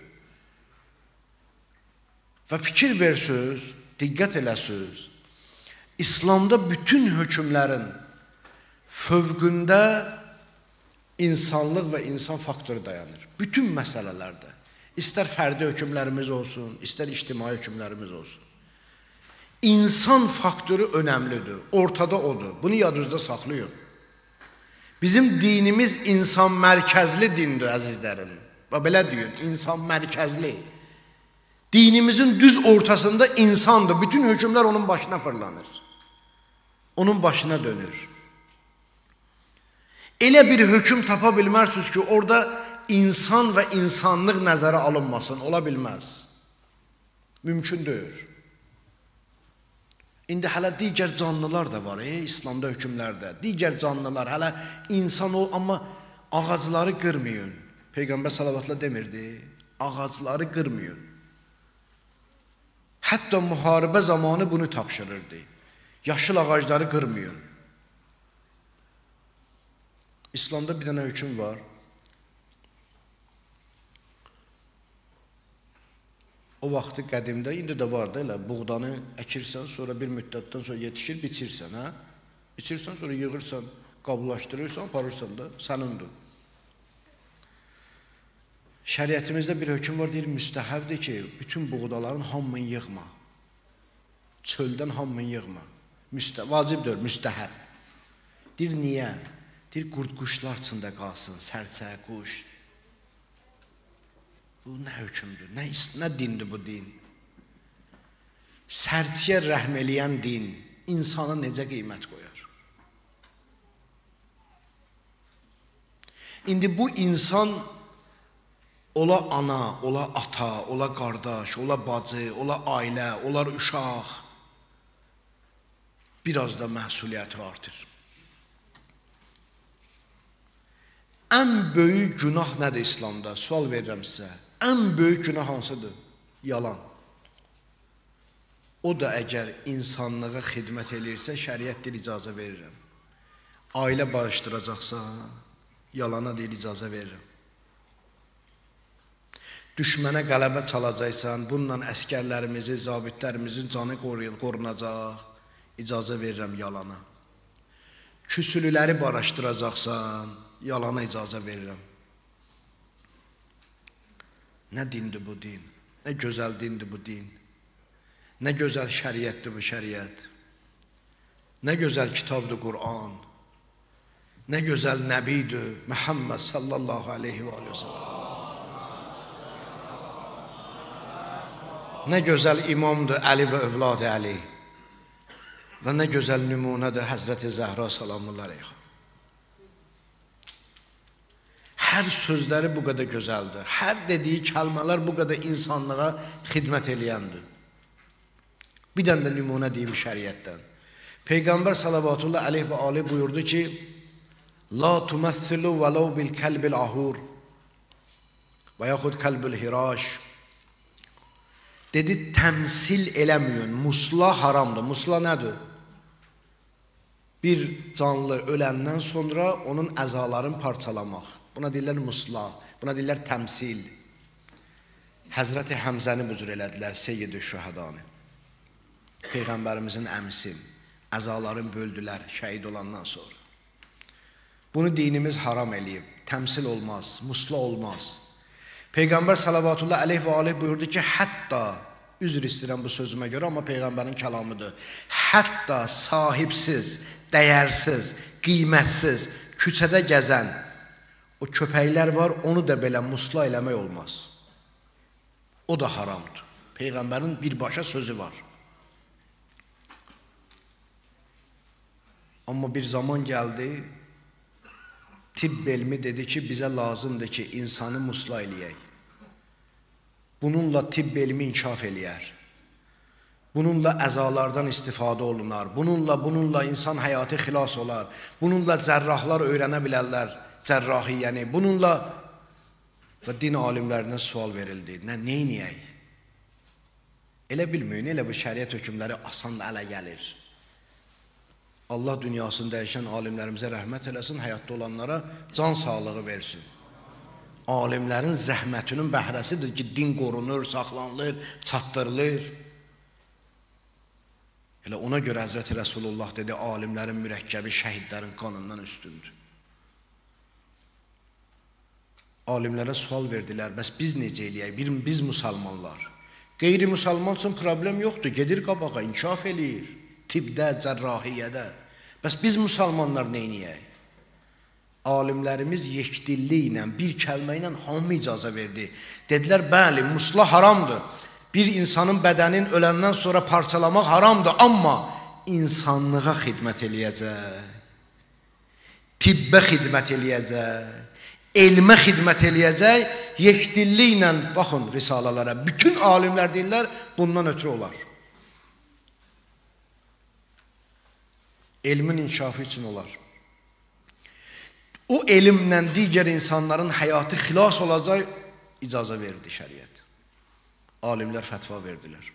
Və fikir versiz, diqqət eləsiz. İslamda bütün hökmlərin fövqündə insanlıq və insan faktoru dayanır. Bütün məsələlərdə. İstər fərdi hökmlərimiz olsun, istər ictimai hökmlərimiz olsun. İnsan faktoru önəmlidir. Ortada odur. Bunu yadınızda saxlayın. Bizim dinimiz insan mərkəzli dindir, əzizlərim. Və belə deyin, insan mərkəzli. Dinimizin düz ortasında insandır. Bütün hökmlər onun başına fırlanır. Onun başına dönür. Elə bir hökm tapa bilmərsiniz ki, orada insan və insanlıq nəzərə alınmasın, ola bilməz. Mümkün deyil. İndi hələ digər canlılar da var, ey, İslamda hökmlərdə. Digər canlılar hələ insan ol, amma ağacları qırmayın. Peyğəmbər salavatla demirdi, ağacları qırmayın. Hətta müharibə zamanı bunu tapşırırdı. Yaşıl ağacları qırmayın. İslamda bir dənə hökm var. O vaxtı qədimdə, indi də var da elə, buğdanı əkirsən, sonra bir müddətdən sonra yetişir, biçirsən, hə? Biçirsən, sonra yığırsan, qablaşdırırsan, aparırsan da, sənindir. Şəriətimizdə bir hökm var, deyir, müstəhəbdir ki, bütün buğdaların hamını yığma. Çöldən hamını yığma. Müstə vacibdir, müstəhəb. Deyir, niyə? Deyir, qurd-quşlar içində qalsın, sərçə, quş. Bu nə hökmdür? Nə, nə dindir bu din? Sərçiyə rəhm eləyən din insana necə qiymət qoyar? İndi bu insan ola ana, ola ata, ola qardaş, ola bacı, ola ailə, olar uşaq biraz da məsuliyyəti artır. Ən böyük günah nədir İslamda? Sual verirəm sizə. Ən böyük günah hansıdır? Yalan. O da əgər insanlığa xidmət eləyirsə, şəriət deyir icazə verirəm. Ailə bağışdıracaqsa, yalana deyir icazə verirəm. Düşmənə qələbə çalacaqsan, bununla əskərlərimizi, zabitlərimizin canı qorunacaq, icazə verirəm yalana. Küsülüləri barışdıracaqsan, yalana icazə verirəm. Nə dindir bu din? Nə gözəl dindir bu din? Nə gözəl şəriətdir bu şəriət? Nə gözəl kitabdır Quran? Nə gözəl nəbidir Məhəmməd sallallahu aleyhi və səlləm? Nə gözəl imamdır Əli və övladı Əli? Və nə gözəl nümunədir Həzrəti Zəhra salamullah aleyha? Hər sözləri bu qədər gözəldir. Hər dediyi kəlmələr bu qədər insanlığa xidmət eləyəndir. Bir dənə də nümunə deyim şəriətdən. Peyğəmbər salavatullah aleyh və ali buyurdu ki, La tuməssilu vəlau bil kəlbil ahur və yaxud kəlbil hiraş dedi, təmsil eləməyin, musla haramdır. Musla nədir? Bir canlı öləndən sonra onun əzalarını parçalamaq. Buna deyirlər musla, buna deyirlər təmsil. Həzrəti Həmzəni bu cür elədilər, Seyyid-i Şühədanı. Peyğəmbərimizin əmisi, əzaların böldülər şəhid olandan sonra. Bunu dinimiz haram eləyib, təmsil olmaz, musla olmaz. Peyğəmbər salavatullah aleyh və aleyh buyurdu ki, hətta, üzr istəyirəm bu sözümə görə, amma Peyğəmbərin kəlamıdır, hətta sahibsiz, dəyərsiz, qiymətsiz, küçədə gəzən, o köpəklər var, onu da belə musla eləmək olmaz. O da haramdır. Peyğəmbərin birbaşa sözü var. Amma bir zaman gəldi, tibb elmi dedi ki, bizə lazımdır ki, insanı musla eləyək. Bununla tibb elmi inkişaf eləyər. Bununla əzalardan istifadə olunar. Bununla, bununla insan həyatı xilas olar. Bununla cərrahlar öyrənə bilərlər cərrahiyyəni bununla və din alimlərindən sual verildi. Nə, neyniyək? Elə bilməyin, elə bu şəriət hökmləri asan ələ gəlir. Allah dünyasını dəyişən alimlərimizə rəhmət eləsin, həyatda olanlara can sağlığı versin. Alimlərin zəhmətinin bəhrəsidir ki, din qorunur, saxlanılır, çatdırılır. Elə ona görə Həzrəti Rəsulullah dedi, alimlərin mürəkkəbi şəhidlərin qanından üstündür. Alimlərə sual verdilər, bəs biz necə eləyək? Bir biz müsəlmanlar. Qeyri-müsəlman üçün problem yoxdur, gedir qabağa, inkişaf eləyir. Tibbdə, cərrahiyyədə. Bəs biz müsəlmanlar edək? Alimlərimiz yekdilli ilə, bir kəlmə ilə hamı icazə verdi. Dedilər, bəli, musla haramdır. Bir insanın bədənin öləndən sonra parçalamaq haramdır, amma insanlığa xidmət eləyəcək. Tibbə xidmət eləyəcək elmə xidmət eləyəcək, yekdilli ilə baxın risalalara. Bütün alimlər deyirlər, bundan ötürü olar. Elmin inkişafı üçün olar. O elmlə digər insanların həyatı xilas olacaq icazə verdi şəriət. Alimlər fətva verdilər.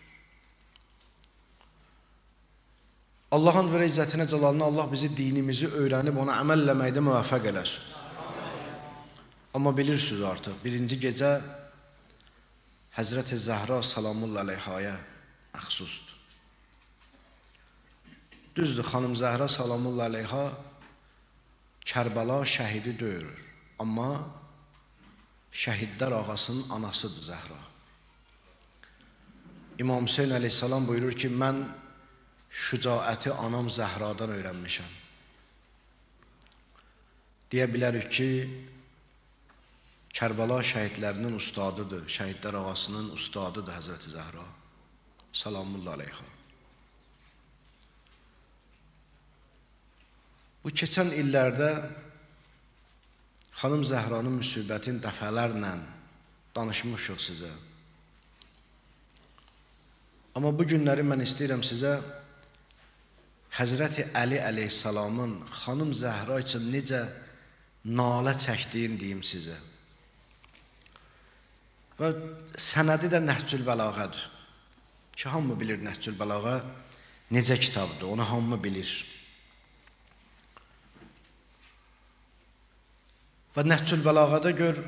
Allahın və izzətinə cəlalına Allah bizi dinimizi öyrənib ona əməl eləməkdə müvəffəq eləsin. Amma bilirsiniz artıq, birinci gecə Həzrəti Zəhra salamullah əleyhaya məxsusdur. Düzdür, xanım Zəhra salamullah əleyha Kərbəla şəhidi döyürür. Amma şəhidlər ağasının anasıdır Zəhra. İmam Hüseyin əleyhissalam buyurur ki, mən şücaəti anam Zəhradan öyrənmişəm. Deyə bilərik ki, Kərbəla şəhidlərinin ustadıdır, şəhidlər ağasının ustadıdır Həzrəti Zəhra. Salamullah aleyha. Bu keçən illərdə xanım Zəhranın müsibətin dəfələrlə danışmışıq sizə. Amma bu günləri mən istəyirəm sizə Həzrəti Əli əleyhissalamın xanım Zəhra üçün necə nalə çəkdiyini deyim sizə. Və sənədi də Nəhcül Bəlağədir. Ki, hamı bilir Nəhcül Bəlağa necə kitabdır, onu hamı bilir. Və Nəhcül Bəlağada gör,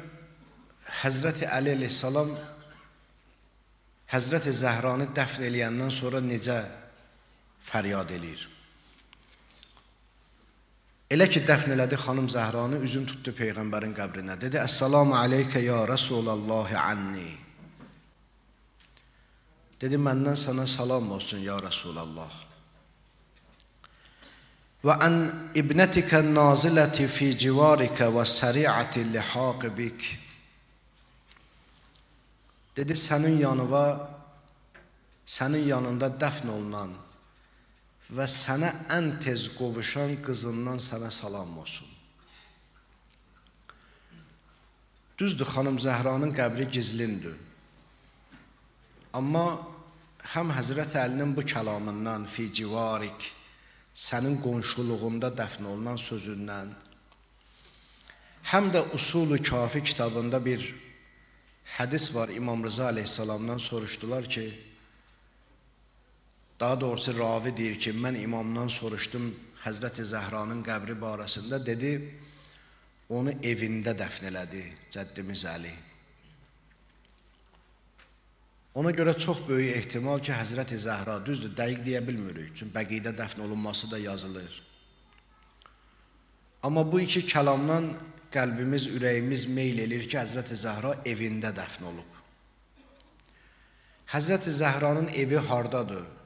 Həzrəti Əli əleyhissalam Həzrəti Zəhranı dəfn eləyəndən sonra necə fəryad eləyir. Elə ki dəfn elədi xanım Zəhranı, üzün tutdu peyğəmbərin qəbrinə. Dedi: "Əssalamu aleykə ya Rasulullah anni." Dedi: "Məndən sənə salam olsun ya Rasulullah." Və an ibnatika nazilati fi civarika və sari'ati lihaq bik. Dedi: "Sənin yanına sənin yanında dəfn olunan və sənə ən tez qovuşan qızından sənə salam olsun. Düzdür, xanım Zəhranın qəbri gizlindir. Amma həm Həzrət Əlinin bu kəlamından fi civarik sənin qonşuluğunda dəfn olunan sözündən həm də Usulü Kafi kitabında bir hədis var İmam Rıza əleyhissalamdan soruşdular ki, Daha doğrusu ravi deyir ki, mən imamdan soruşdum Həzrəti Zəhranın qəbri barəsində, dedi, onu evində dəfn elədi cəddimiz Əli. Ona görə çox böyük ehtimal ki, Həzrəti Zəhra düzdür, dəqiq deyə bilmirik, çünki bəqidə dəfn olunması da yazılır. Amma bu iki kəlamdan qəlbimiz, ürəyimiz meyl elir ki, Həzrəti Zəhra evində dəfn olub. Həzrəti Zəhranın evi hardadır?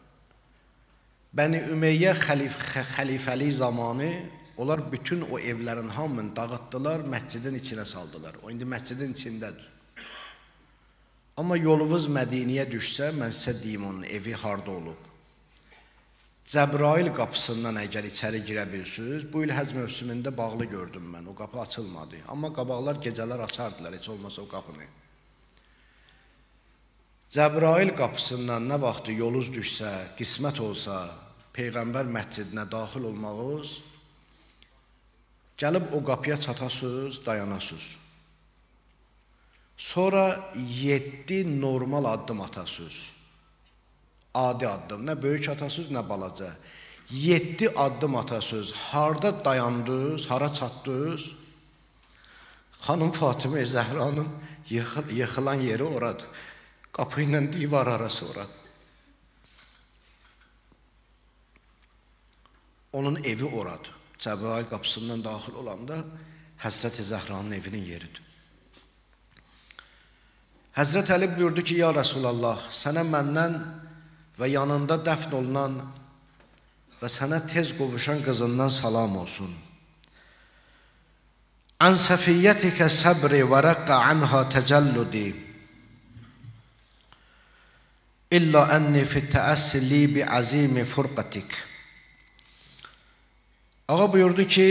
Bəni Ümeyyə xəlif xəlifəlik zamanı onlar bütün o evlərin hamını dağıtdılar, məscidin içinə saldılar. O indi məscidin içindədir. Amma yolunuz Mədiniyə düşsə, mən sizə deyim onun evi harda olub. Cəbrail qapısından əgər içəri girə bilirsiniz, bu il həc mövsümündə bağlı gördüm mən. O qapı açılmadı. Amma qabaqlar gecələr açardılar, heç olmasa o qapını. Cəbrail qapısından nə vaxtı yolunuz düşsə, qismət olsa, Peyğəmbər məscidinə daxil olmağınız, gəlib o qapıya çatasınız, dayanasınız. Sonra 7 normal addım atasınız. Adi addım, nə böyük atasınız, nə balaca. 7 addım atasınız. Harda dayandınız, hara çatdınız? Xanım Fatimə Zəhranın yıxıl yıxılan yeri oradır. Qapı ilə divar arası oradır. Onun evi oradır. Cəbrail qapısından daxil olanda Həzrəti Zəhranın evinin yeridir. Həzrət Əli buyurdu ki, ya Rasulallah, sənə məndən və yanında dəfn olunan və sənə tez qovuşan qızından salam olsun. Ən səfiyyətikə səbri və rəqqə anha təcəlludi İlla ənni fit təəssili bi azimi furqatik Ağa buyurdu ki,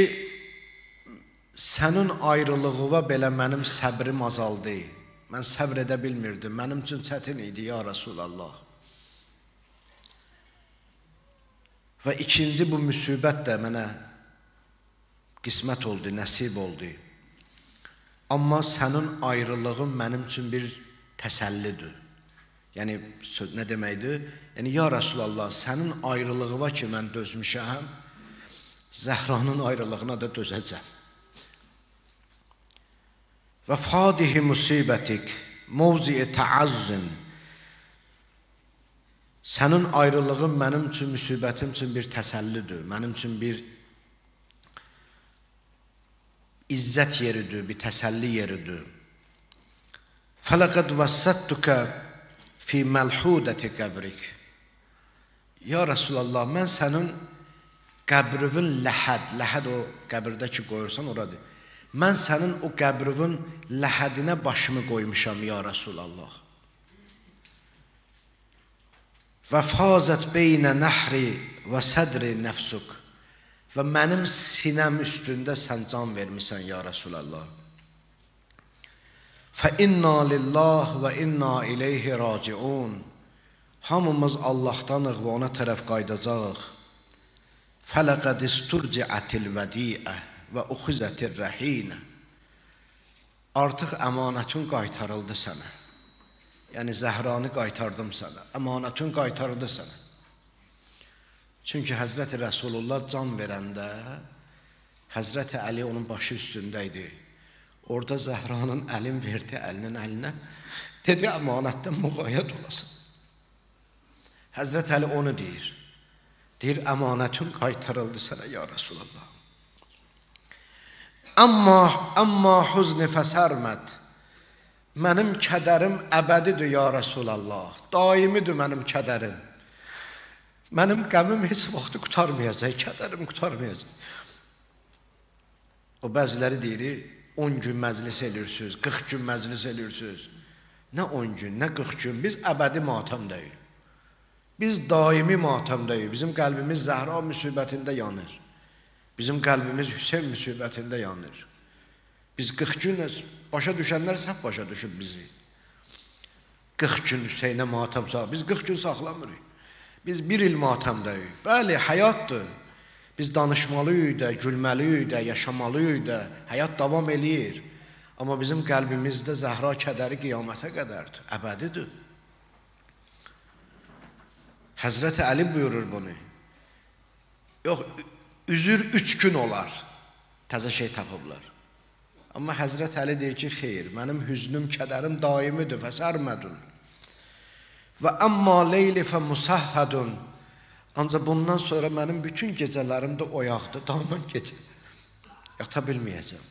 sənin ayrılığına belə mənim səbrim azaldı. Mən səbr edə bilmirdim. Mənim üçün çətin idi ya Rasulallah. Və ikinci bu müsibət də mənə qismət oldu, nəsib oldu. Amma sənin ayrılığın mənim üçün bir təsəllidir. Yəni nə deməkdir? Yəni ya Rasulallah, sənin ayrılığına ki mən dözmüşəm, Zəhranın ayrılığına da dözəcəm. Və fadihi musibətik, mövzi-i təazzün, sənin ayrılığın mənim üçün, müsibətim üçün bir təsəllidir, mənim üçün bir izzət yeridir, bir təsəlli yeridir. Fələqəd vəssəttukə fi məlhudəti qəbrik. Ya Rasulallah, mən sənin qəbrivin ləhəd, ləhəd o qəbirdə ki qoyursan oradır. Mən sənin o qəbrivin ləhədinə başımı qoymuşam ya Rasulallah. Və fazət beynə nəhri və sədri nəfsuk və mənim sinəm üstündə sən can vermisən ya Rasulallah. Fə inna lillah və inna ileyhi raciun. Hamımız Allahdanıq və ona tərəf qaydacağıq. Fələqəd isturciətil vədiə və uxizətir rəhinə. Artıq əmanətin qaytarıldı sənə. Yəni Zəhranı qaytardım sənə. Əmanətin qaytarıldı sənə. Çünki Həzrəti Rəsulullah can verəndə Həzrəti Əli onun başı üstündə idi. Orada Zəhranın əlin verdi əlinin əlinə. Dedi əmanətdən müğayyət olasan. Həzrət Əli onu deyir. Deyir, əmanətin qaytarıldı sənə, ya Rasulallah. Amma, amma huzni fəsərməd. Mənim kədərim əbədidir, ya Rasulallah. Daimidir mənim kədərim. Mənim qəmim heç vaxtı qutarmayacaq, kədərim qutarmayacaq. O bəziləri deyir, 10 gün məclis edirsiniz, 40 gün məclis edirsiniz. Nə 10 gün, nə 40 gün, biz əbədi matəmdəyik. Biz daimi matəmdəyik. Bizim qəlbimiz Zəhra müsibətində yanır. Bizim qəlbimiz Hüseyn müsibətində yanır. Biz 40 gün başa düşənlər səhv başa düşüb bizi. 40 gün Hüseynə matəm saxlayır. Biz 40 gün saxlamırıq. Biz bir il matəmdəyik. Bəli, həyatdır. Biz danışmalıyıq da, gülməliyik də, yaşamalıyıq da. Həyat davam eləyir. Amma bizim qəlbimizdə Zəhra kədəri qiyamətə qədərdir, əbədidir. Həzrəti Əli buyurur bunu. Yox, üzür üç gün olar. Təzə şey tapıblar. Amma Həzrət Əli deyir ki, xeyr, mənim hüznüm, kədərim daimidir, fəsərmədun. Və əmma leyli fə musahhədun. Ancaq bundan sonra mənim bütün gecələrim də oyaqdır, daha mən gecə yata bilməyəcəm.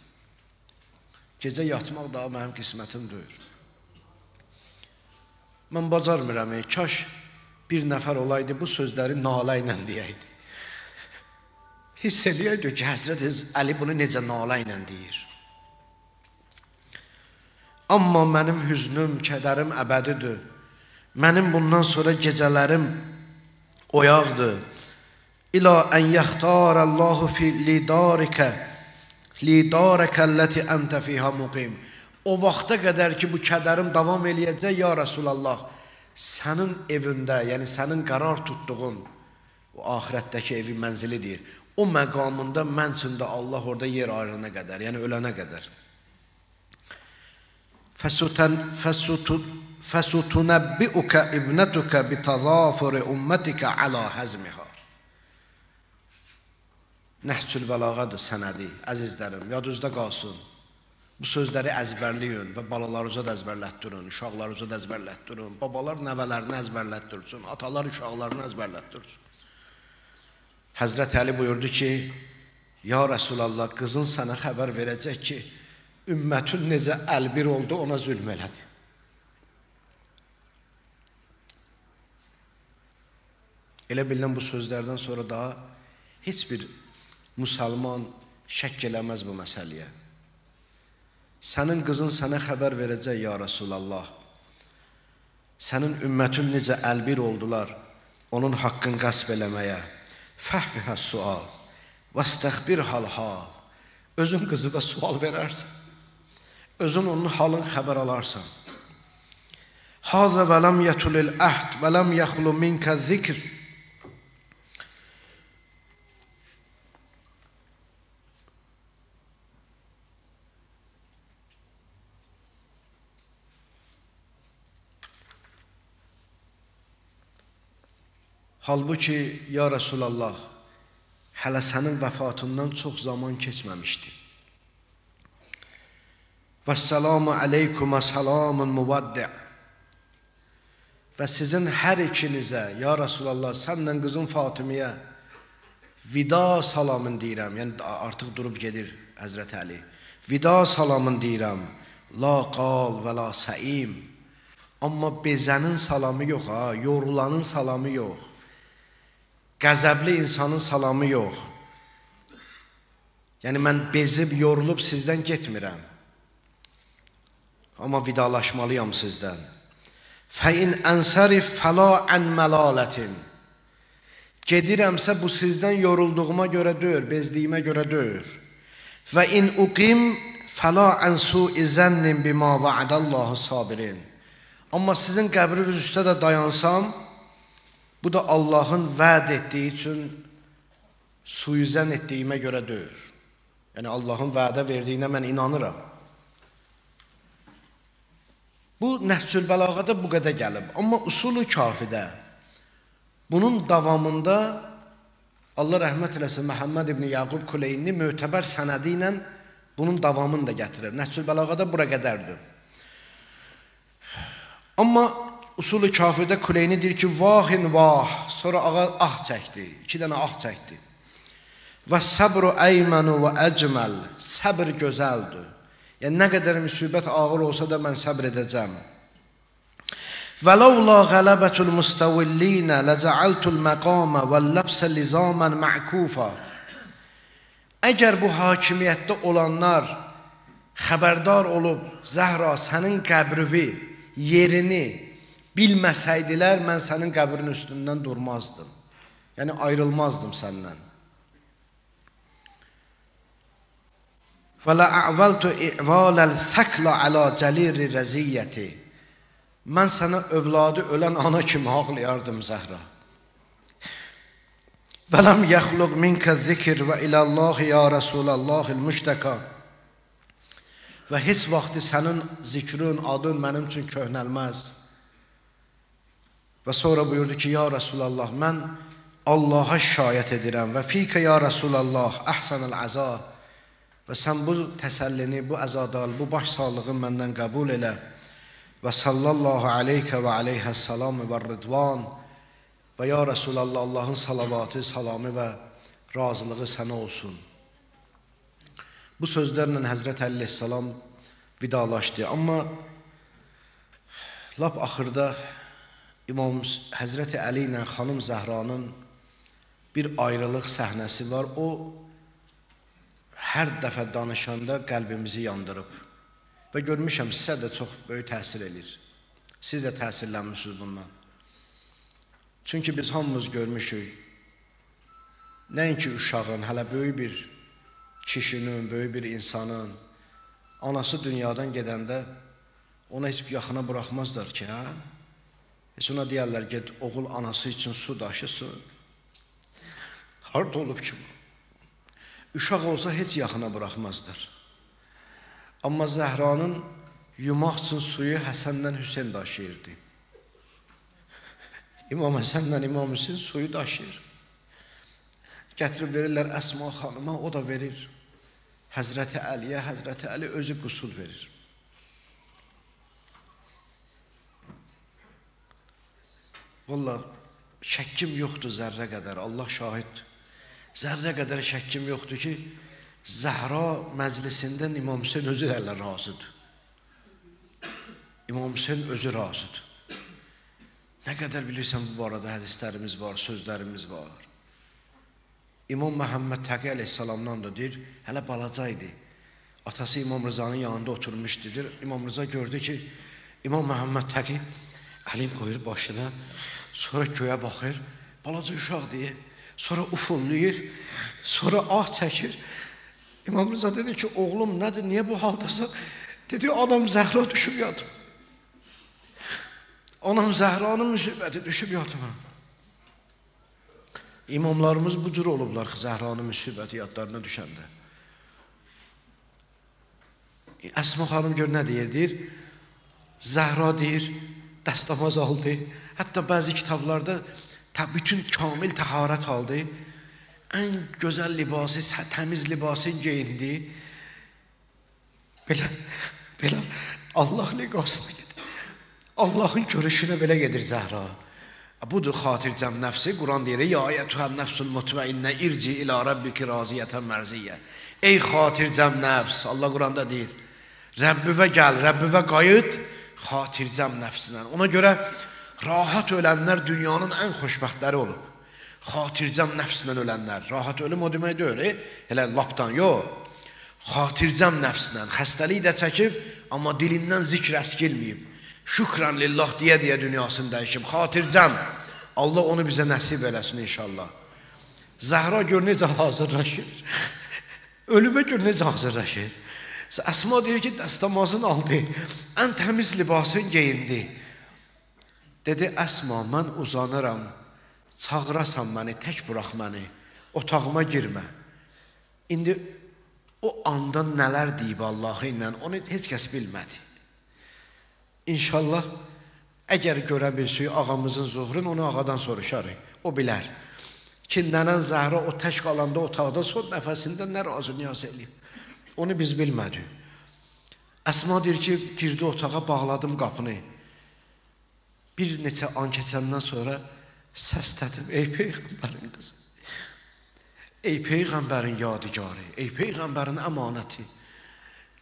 Gecə yatmaq daha mənim qismətim deyir. Mən bacarmıram, kaş bir nəfər olaydı bu sözləri nalə ilə deyəydi. Hiss eləyəydi ki, Həzrət Əli bunu necə nalə ilə deyir. Amma mənim hüznüm, kədərim əbədidir. Mənim bundan sonra gecələrim oyaqdır. İla ən yəxtar Allahu fi lidarikə lidarəkə əlləti əntə fiyhə muqim. O vaxta qədər ki, bu kədərim davam eləyəcək, ya Rasulallah, sənin evində, yəni sənin qərar tutduğun o axirətdəki evi mənzili deyir. O məqamında mən üçün də Allah orada yer ayrılana qədər, yəni ölənə qədər. Fəsutən fəsutun fəsutunəbbiuka ibnətuka bitazafuri ummətika ala həzmiha. Nəhcül bəlağadır sənədi, əzizlərim, yadınızda qalsın. Bu sözləri əzbərləyin və balalarınıza da əzbərlətdirin, uşaqlarınıza da əzbərlətdirin, babalar nəvələrini əzbərlətdirsin, atalar uşaqlarını əzbərlətdirsin. Həzrət Əli buyurdu ki, Ya Rəsulallah, qızın sənə xəbər verəcək ki, ümmətin necə əlbir oldu, ona zülm elədi. Elə bilinən bu sözlərdən sonra daha heç bir müsəlman şəkk eləməz bu məsələyə. Sənin qızın sənə xəbər verəcək ya Rasulallah. Sənin ümmətin necə əlbir oldular onun haqqını qəsb eləməyə. Fəhvihə sual və istəxbir hal-hal. Özün qızı da sual verərsən. Özün onun halını xəbər alarsan. Hazə və ləm yətulil əhd və ləm yəxlu minkə zikr. Halbuki, ya Rasulallah, hələ sənin vəfatından çox zaman keçməmişdi. Vəssalamu aleykümə salamun muvaddi' və sizin hər ikinizə, ya Rasulallah, sənlə qızın Fatimiyə vida salamın deyirəm, yəni artıq durub gedir Həzrət Əli. Vida salamın deyirəm, la qal və la səim. Amma bezənin salamı yox ha, yorulanın salamı yox. Qəzəbli insanın salamı yox. Yəni mən bezib, yorulub sizdən getmirəm. Amma vidalaşmalıyam sizdən. Fəin ənsərif fəla ən məlalətin. Gedirəmsə bu sizdən yorulduğuma görə deyil, bezdiyimə görə deyil. Və in uqim fəla ən su'i zənnin bima va'adallahu sabirin. Amma sizin qəbriniz üstə də dayansam, bu da Allahın vəd etdiyi üçün suizən etdiyimə görə deyil. Yəni Allahın vədə verdiyinə mən inanıram. Bu Nəhcül Bəlağada bu qədər gəlib. Amma usulü kafidə bunun davamında Allah rəhmət eləsin Məhəmməd ibn Yaqub Kuleyni mötəbər sənədi ilə bunun davamını da gətirir. Nəhcül Bəlağada bura qədərdir. Amma usulü kafidə Kuleyni deyir ki, vahin vah, sonra ağa ah çəkdi, iki dənə ah çəkdi. Və səbru əymənu və əcməl, səbr gözəldir. Yəni nə qədər müsibət ağır olsa da mən səbr edəcəm. Vəlaula ghalabatul mustavillin ləca'altul maqama vəl-labsa lizaman ma'kufa. Əgər bu hakimiyyətdə olanlar xəbərdar olub Zəhra sənin qəbrivi, yerini Bilməsəydilər, mən sənin qəbrin üstündən durmazdım. Yəni, ayrılmazdım səndən. Fələ əvvəltu i'valəl thəkla ələ cəliri rəziyyəti. Mən sənə övladı ölən ana kimi ağlayardım Zəhra. Vələm yəxluq minkə zikir və iləllahi ya Rəsulallahil müştəqa. Və heç vaxtı sənin zikrin, adın mənim üçün köhnəlməz. Və sonra buyurdu ki, ya Rasulallah, mən Allaha şayət edirəm və fikə ya Rasulallah, əhsənəl əzab. Və sən bu təsəllini, bu əzadal, bu baş sağlığını məndən qəbul elə. Və sallallahu aləykə və aleyhə salamı və rıdvan. Və ya Rasulallah, Allahın salavatı, salamı və razılığı sənə olsun. Bu sözlərlə Həzrət Əleyhissalam vidalaşdı. Amma lap axırda İmam Həzrət Əli ilə xanım Zəhranın bir ayrılıq səhnəsi var. O hər dəfə danışanda qəlbimizi yandırıb. Və görmüşəm sizə də çox böyük təsir eləyir. Siz də təsirlənmisiniz bundan. Çünki biz hamımız görmüşük. Nəinki uşağın, hələ böyük bir kişinin, böyük bir insanın anası dünyadan gedəndə ona heç yaxına buraxmazlar ki, hə? Heç ona deyərlər, get oğul anası üçün su daşısın. Harda olub ki bu? Uşaq olsa heç yaxına buraxmazlar. Amma Zəhranın yumaq üçün suyu Həsəndən Hüseyn daşıyırdı. İmam Həsənlə İmam Hüseyn suyu daşıyır. Gətirib verirlər Əsma xanıma, o da verir. Həzrəti Əliyə, Həzrəti Əli özü qusul verir. Valla şəkkim yoxdur zərrə qədər, Allah şahiddir. Zərrə qədər şəkkim yoxdur ki, Zəhra məclisindən İmam Hüseyin özü hələ razıdır. İmam Hüseyin özü razıdır. Nə qədər bilirsən bu barədə hədislərimiz var, sözlərimiz var. İmam Məhəmməd Təqi əleyhissalamdan da deyir, hələ balaca idi. Atası İmam Rızanın yanında oturmuşdu. Deyir, İmam Rıza gördü ki, İmam Məhəmməd Təqi əlin qoyur başına, sonra göyə baxır, balaca uşaq deyə, sonra ufunlayır, sonra ah çəkir. İmam Rıza dedi ki, oğlum nədir, niyə bu haldasan? Dedi, anam zəhra düşüb yadım. Anam Zəhranın müsibəti düşüb yatıma. İmamlarımız bu cür olublar ki, Zəhranın müsibəti yadlarına düşəndə. Əsma xanım gör nə deyir? Deyir, Zəhra deyir, dəstəmaz aldı. Hətta bəzi kitablarda bütün kamil təharət aldı. Ən gözəl libası, təmiz libasını geyindi. Belə, belə Allah liqasını Allahın görüşünə belə gedir Zəhra. Budur xatircəm nəfsi. Quran deyir: "Ya ayətühən nəfsul mutmainnə irci ilə rabbiki raziyətən mərziyyə." Ey xatircəm nəfs, Allah Quranda deyir: Rəbbivə gəl, Rəbbivə qayıt xatircəm nəfsinlə. Ona görə rahat ölənlər dünyanın ən xoşbəxtləri olub. Xatircəm nəfslə ölənlər. Rahat ölüm o demək deyil, e? elə lapdan yox. Xatircəm nəfslə xəstəlik də çəkib, amma dilindən zikr əskilməyib şükran lillah deyə-deyə dünyasını dəyişib. Xatircəm. Allah onu bizə nəsib eləsin inşallah. Zəhra gör necə hazırlaşır. Ölümə gör necə hazırlaşır. Əsma deyir ki, dəstəmazını aldı. Ən təmiz libasını geyindi. Dedi, Əsma, mən uzanıram. Çağırasan məni, tək burax məni. Otağıma girmə. İndi o anda nələr deyib Allahı ilə, onu heç kəs bilmədi. İnşallah əgər görə bilsək ağamızın zuhrunu onu ağadan soruşarıq. O bilər. Kinlənən Zəhra o tək qalanda otaqda son nəfəsində nə razı niyaz eləyib. Onu biz bilmədik. Əsma deyir ki, girdi otağa, bağladım qapını. Bir neçə an keçəndən sonra səslədim. Ey Peyğəmbərin qızı. Ey Peyğəmbərin yadigarı, ey Peyğəmbərin əmanəti.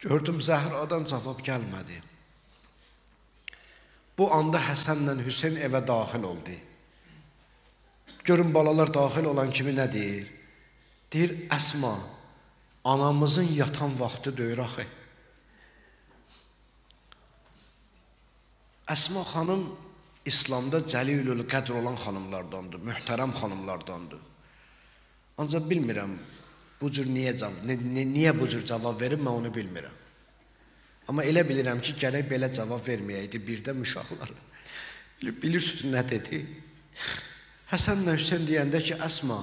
Gördüm Zəhradan cavab gəlmədi. Bu anda Həsənlə Hüseyn evə daxil oldu. Görün balalar daxil olan kimi nə deyir? Deyir, Əsma, anamızın yatan vaxtı döyür axı. Əsma xanım İslamda cəlilül qədr olan xanımlardandır, möhtərəm xanımlardandır. Ancaq bilmirəm bu cür niyə cavab, niyə bu cür cavab verib, mən onu bilmirəm. Amma elə bilirəm ki, gərək belə cavab verməyəydi birdən uşaqlara. Bilirsiniz nə dedi? Həsənlə Hüseyn deyəndə ki, Əsma,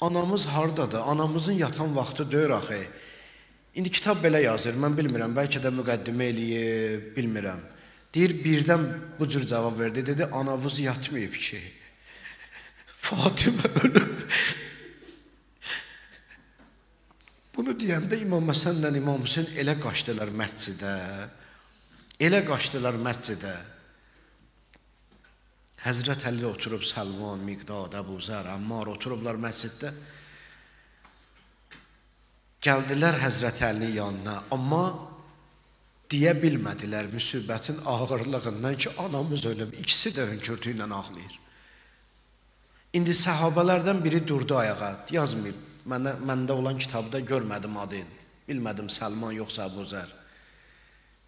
anamız hardadır? Anamızın yatan vaxtı deyir axı. İndi kitab belə yazır, mən bilmirəm, bəlkə də müqəddimə eləyib, bilmirəm. Deyir, birdən bu cür cavab verdi, dedi, anavız yatmayıb ki. Fatimə ölür. Bunu deyəndə İmam Həsənlə İmam Hüseyn elə qaçdılar məscidə. Elə qaçdılar məscidə. Həzrət Əli oturub Səlman, Miqdad, Əbu Zər, Ammar oturublar məsciddə. Gəldilər Həzrət Əlinin yanına, amma deyə bilmədilər müsibətin ağırlığından ki, anamız ölüb. İkisi də hönkürtü ilə ağlayır. İndi səhabələrdən biri durdu ayağa, yazmayıb. Məndə, məndə olan kitabda görmədim adın. Bilmədim Səlman yoxsa Əbu Zər.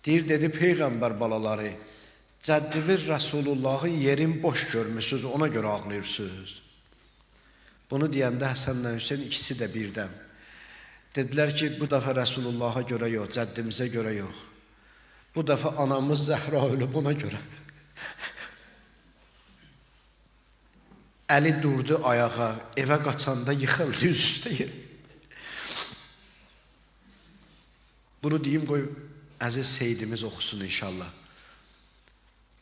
Deyir, dedi, Peyğəmbər balaları, Cəddivir Rəsulullahı yerin boş görmüsünüz, ona görə ağlayırsınız. Bunu deyəndə Həsənlə Hüseyin ikisi də birdən. Dedilər ki, bu dəfə Rəsulullaha görə yox, cəddimizə görə yox. Bu dəfə anamız Zəhra ölüb ona görə. Əli durdu ayağa, evə qaçanda yıxıldı üz üstə yer. Bunu deyim qoy əziz Seydimiz oxusun inşallah.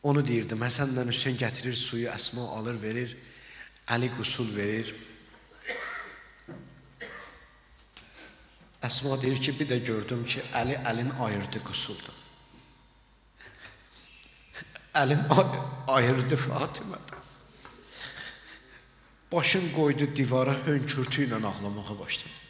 Onu deyirdim, Həsənlə Hüseyin gətirir suyu, Əsma alır, verir, Əli qusul verir. Əsma deyir ki, bir də gördüm ki, Əli əlin ayırdı qusuldu. Əlin ayırdı Fatimədən. Başın qoydu divara hönkürtü ilə ağlamağa başladı.